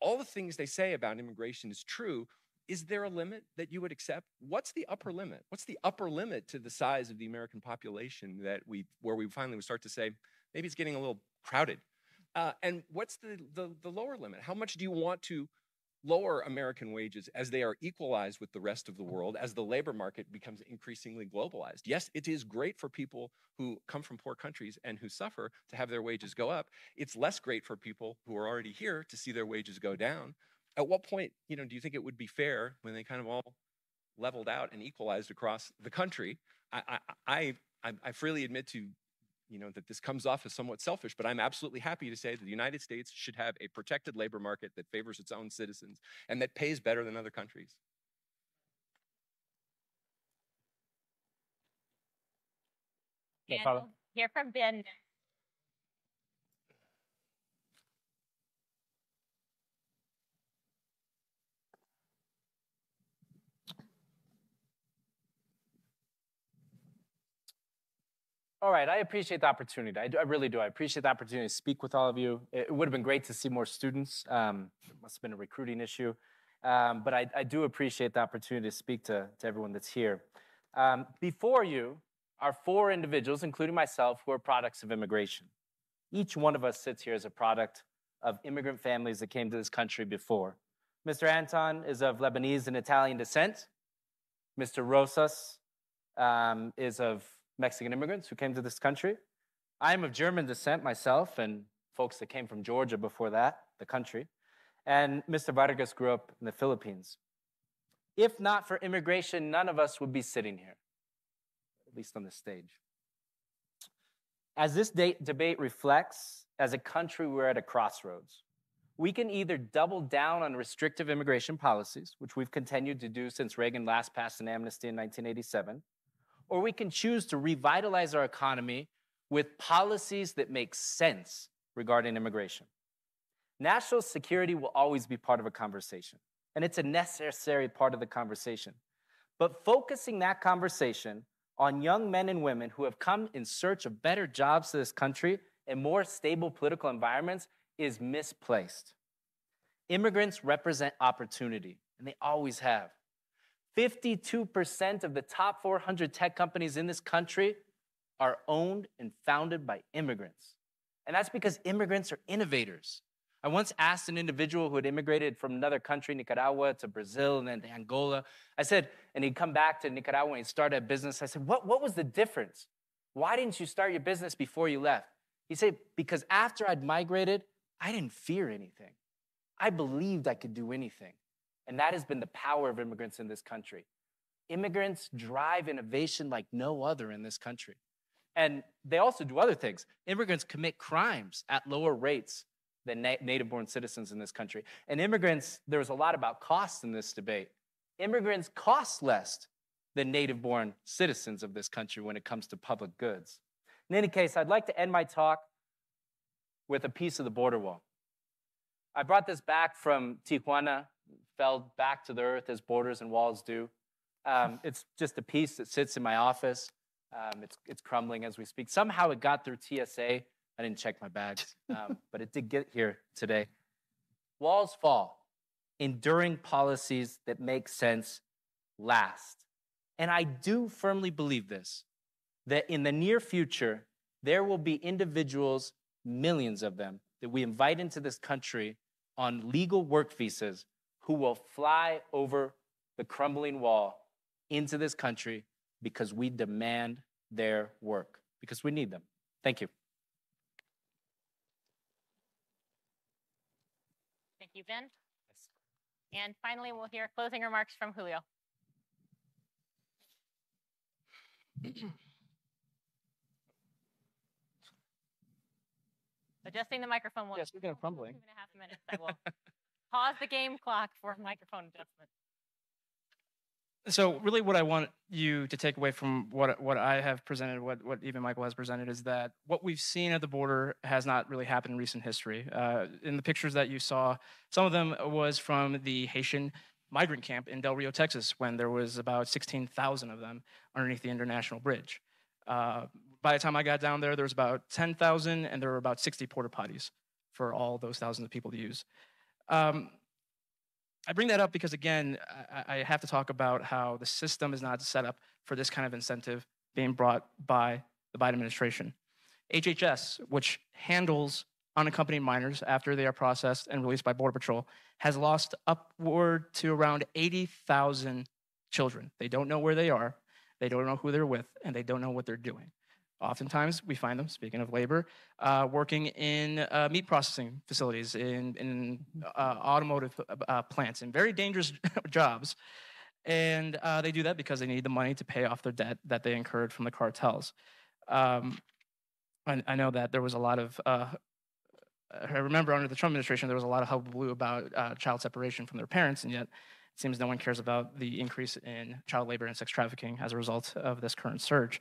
all the things they say about immigration is true, is there a limit that you would accept? What's the upper limit? What's the upper limit to the size of the American population that we, where we finally would start to say, maybe it's getting a little crowded? Uh, and what's the, the, the lower limit? How much do you want to lower American wages as they are equalized with the rest of the world, as the labor market becomes increasingly globalized. Yes, it is great for people who come from poor countries and who suffer to have their wages go up. It's less great for people who are already here to see their wages go down at what point, you know, do you think it would be fair when they kind of all leveled out and equalized across the country? I, I, I, I freely admit to, you know, that this comes off as somewhat selfish, but I'm absolutely happy to say that the United States should have a protected labor market that favors its own citizens and that pays better than other countries. And we'll hear from Ben All right, I appreciate the opportunity. I, do, I, really do. I appreciate the opportunity to speak with all of you. It, would have been great to see more students. Um, it must have been a recruiting issue. Um, but I, I, do appreciate the opportunity to speak to, to everyone that's here. Um, before you are four individuals, including myself, who are products of immigration. Each one of us sits here as a product of immigrant families that came to this country before. Mr. Anton is of Lebanese and Italian descent. Mr. Rosas um, is of Mexican immigrants who came to this country. I am of German descent myself, and folks that came from Georgia before that, the country. And Mr. Vargas grew up in the Philippines. If not for immigration, none of us would be sitting here, at least on this stage. As this debate reflects, as a country, we're at a crossroads. We can either double down on restrictive immigration policies, which we've continued to do since Reagan last passed an amnesty in 1987, or we can choose to revitalize our economy with policies that make sense regarding immigration. National security will always be part of a conversation, and it's a necessary part of the conversation. But focusing that conversation on young men and women who have come in search of better jobs to this country and more stable political environments is misplaced. Immigrants represent opportunity, and they always have. 52% of the top 400 tech companies in this country are owned and founded by immigrants. And that's because immigrants are innovators. I once asked an individual who had immigrated from another country, Nicaragua, to Brazil and then to Angola. I said, and he'd come back to Nicaragua and he'd start a business. I said, what, what was the difference? Why didn't you start your business before you left? He said, because after I'd migrated, I didn't fear anything. I believed I could do anything. And that has been the power of immigrants in this country. Immigrants drive innovation like no other in this country. And they also do other things. Immigrants commit crimes at lower rates than na- native born citizens in this country. And immigrants, there was a lot about cost in this debate. Immigrants cost less than native born citizens of this country when it comes to public goods. In any case, I'd like to end my talk with a piece of the border wall. I brought this back from Tijuana, fell back to the earth as borders and walls do. Um, it's just a piece that sits in my office. Um, it's, it's crumbling as we speak. Somehow it got through TSA. I didn't check my bags, um, but it did get here today. Walls fall. Enduring policies that make sense last. And I do firmly believe this that in the near future, there will be individuals, millions of them, that we invite into this country on legal work visas who will fly over the crumbling wall into this country because we demand their work, because we need them. Thank you. Thank you, Ben. And finally, we'll hear closing remarks from Julio. Adjusting the microphone. will- Yeah, speaking of crumbling. Two and a half minutes. I will pause the game clock for microphone adjustment. So really what I want you to take away from what what I have presented, what what even Michael has presented, is that what we've seen at the border has not really happened in recent history. Uh, in the pictures that you saw, some of them was from the Haitian migrant camp in Del Rio, Texas, when there was about 16,000 of them underneath the International Bridge. Uh, by the time I got down there, there was about 10,000, and there were about 60 porta potties for all those thousands of people to use. Um, I bring that up because, again, I, I have to talk about how the system is not set up for this kind of incentive being brought by the Biden administration. HHS, which handles unaccompanied minors after they are processed and released by Border Patrol, has lost upward to around 80,000 children. They don't know where they are, they don't know who they're with, and they don't know what they're doing. Oftentimes, we find them, speaking of labor, uh, working in uh, meat processing facilities, in, in uh, automotive uh, plants, in very dangerous jobs. And uh, they do that because they need the money to pay off their debt that they incurred from the cartels. Um, I, I know that there was a lot of, uh, I remember under the Trump administration, there was a lot of hullabaloo about uh, child separation from their parents, and yet it seems no one cares about the increase in child labor and sex trafficking as a result of this current surge.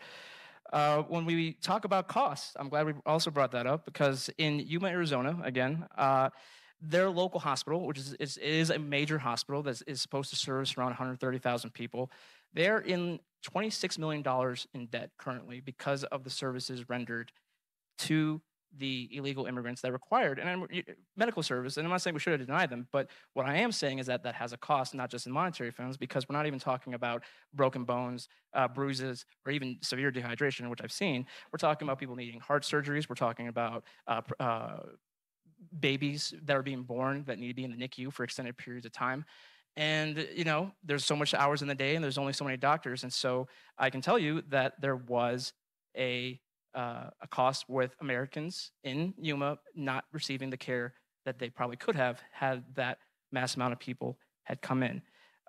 Uh, when we talk about costs, I'm glad we also brought that up because in Yuma, Arizona, again, uh, their local hospital, which is, is, is a major hospital that is supposed to service around 130,000 people, they're in $26 million in debt currently because of the services rendered to the illegal immigrants that required and medical service. And I'm not saying we should have denied them, but what I am saying is that that has a cost, not just in monetary funds, because we're not even talking about broken bones, uh, bruises, or even severe dehydration, which I've seen. We're talking about people needing heart surgeries. We're talking about uh, uh, babies that are being born that need to be in the NICU for extended periods of time. And you know, there's so much hours in the day, and there's only so many doctors. And so I can tell you that there was a uh, a cost with Americans in Yuma not receiving the care that they probably could have had that mass amount of people had come in.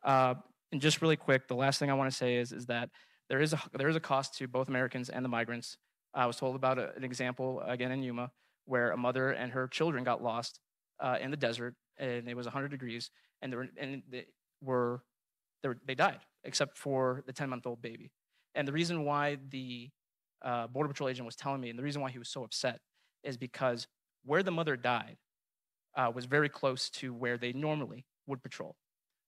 Uh, and just really quick, the last thing I want to say is, is that there is a there is a cost to both Americans and the migrants. I was told about a, an example again in Yuma where a mother and her children got lost uh, in the desert, and it was 100 degrees, and were and they were they, were, they died except for the 10 month old baby. And the reason why the uh, border patrol agent was telling me, and the reason why he was so upset is because where the mother died uh, was very close to where they normally would patrol,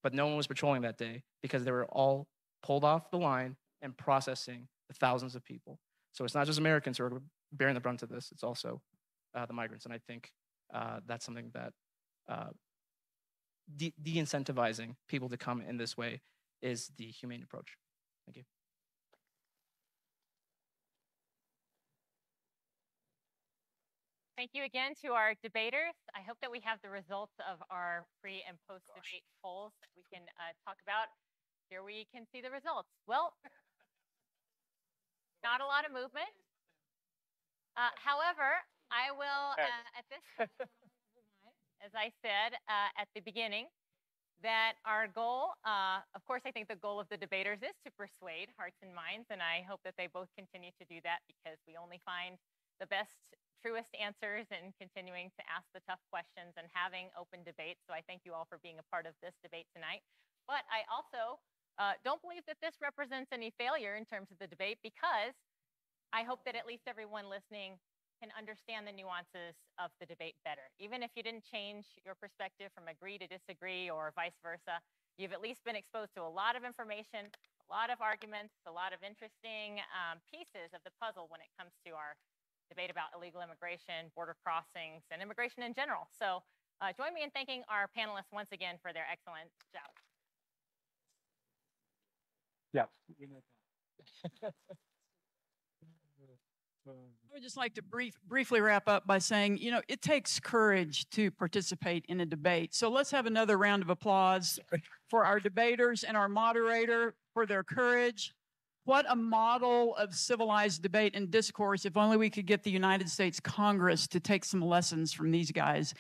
but no one was patrolling that day because they were all pulled off the line and processing the thousands of people. So it's not just Americans who are bearing the brunt of this; it's also uh, the migrants, and I think uh, that's something that uh, de- de-incentivizing people to come in this way is the humane approach. Thank you. Thank you again to our debaters. I hope that we have the results of our pre and post debate polls that we can uh, talk about. Here we can see the results. Well, not a lot of movement. Uh, however, I will, uh, at this as I said uh, at the beginning, that our goal, uh, of course, I think the goal of the debaters is to persuade hearts and minds, and I hope that they both continue to do that because we only find the best, truest answers and continuing to ask the tough questions and having open debate. So I thank you all for being a part of this debate tonight. But I also uh, don't believe that this represents any failure in terms of the debate because I hope that at least everyone listening can understand the nuances of the debate better. Even if you didn't change your perspective from agree to disagree or vice versa, you've at least been exposed to a lot of information, a lot of arguments, a lot of interesting um, pieces of the puzzle when it comes to our debate about illegal immigration, border crossings, and immigration in general. So uh, join me in thanking our panelists once again for their excellent job. Yeah. I would just like to brief, briefly wrap up by saying, you know, it takes courage to participate in a debate. So let's have another round of applause for our debaters and our moderator for their courage. What a model of civilized debate and discourse. If only we could get the United States Congress to take some lessons from these guys.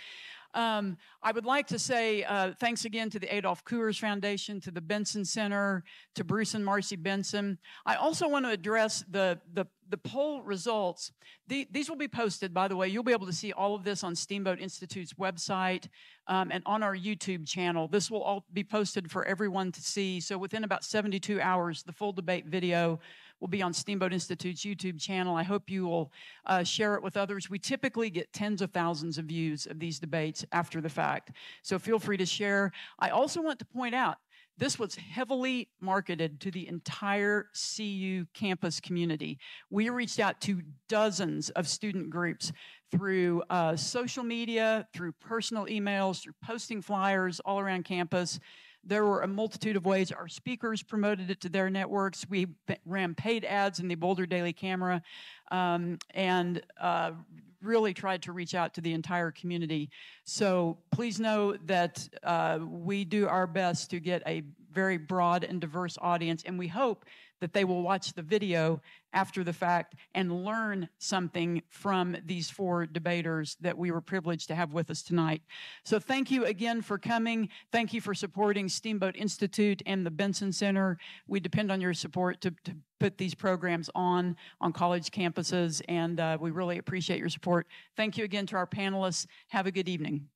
Um, I would like to say uh, thanks again to the Adolph Coors Foundation, to the Benson Center, to Bruce and Marcy Benson. I also want to address the, the, the poll results. The, these will be posted, by the way. You'll be able to see all of this on Steamboat Institute's website um, and on our YouTube channel. This will all be posted for everyone to see. So within about 72 hours, the full debate video will be on Steamboat Institute's YouTube channel. I hope you will uh, share it with others. We typically get tens of thousands of views of these debates after the fact. So feel free to share. I also want to point out this was heavily marketed to the entire CU campus community. We reached out to dozens of student groups through uh, social media, through personal emails, through posting flyers all around campus. There were a multitude of ways our speakers promoted it to their networks. We ran paid ads in the Boulder Daily Camera um, and uh, really tried to reach out to the entire community. So please know that uh, we do our best to get a very broad and diverse audience, and we hope that they will watch the video after the fact and learn something from these four debaters that we were privileged to have with us tonight. So thank you again for coming. Thank you for supporting Steamboat Institute and the Benson Center. We depend on your support to, to put these programs on on college campuses, and uh, we really appreciate your support. Thank you again to our panelists. Have a good evening.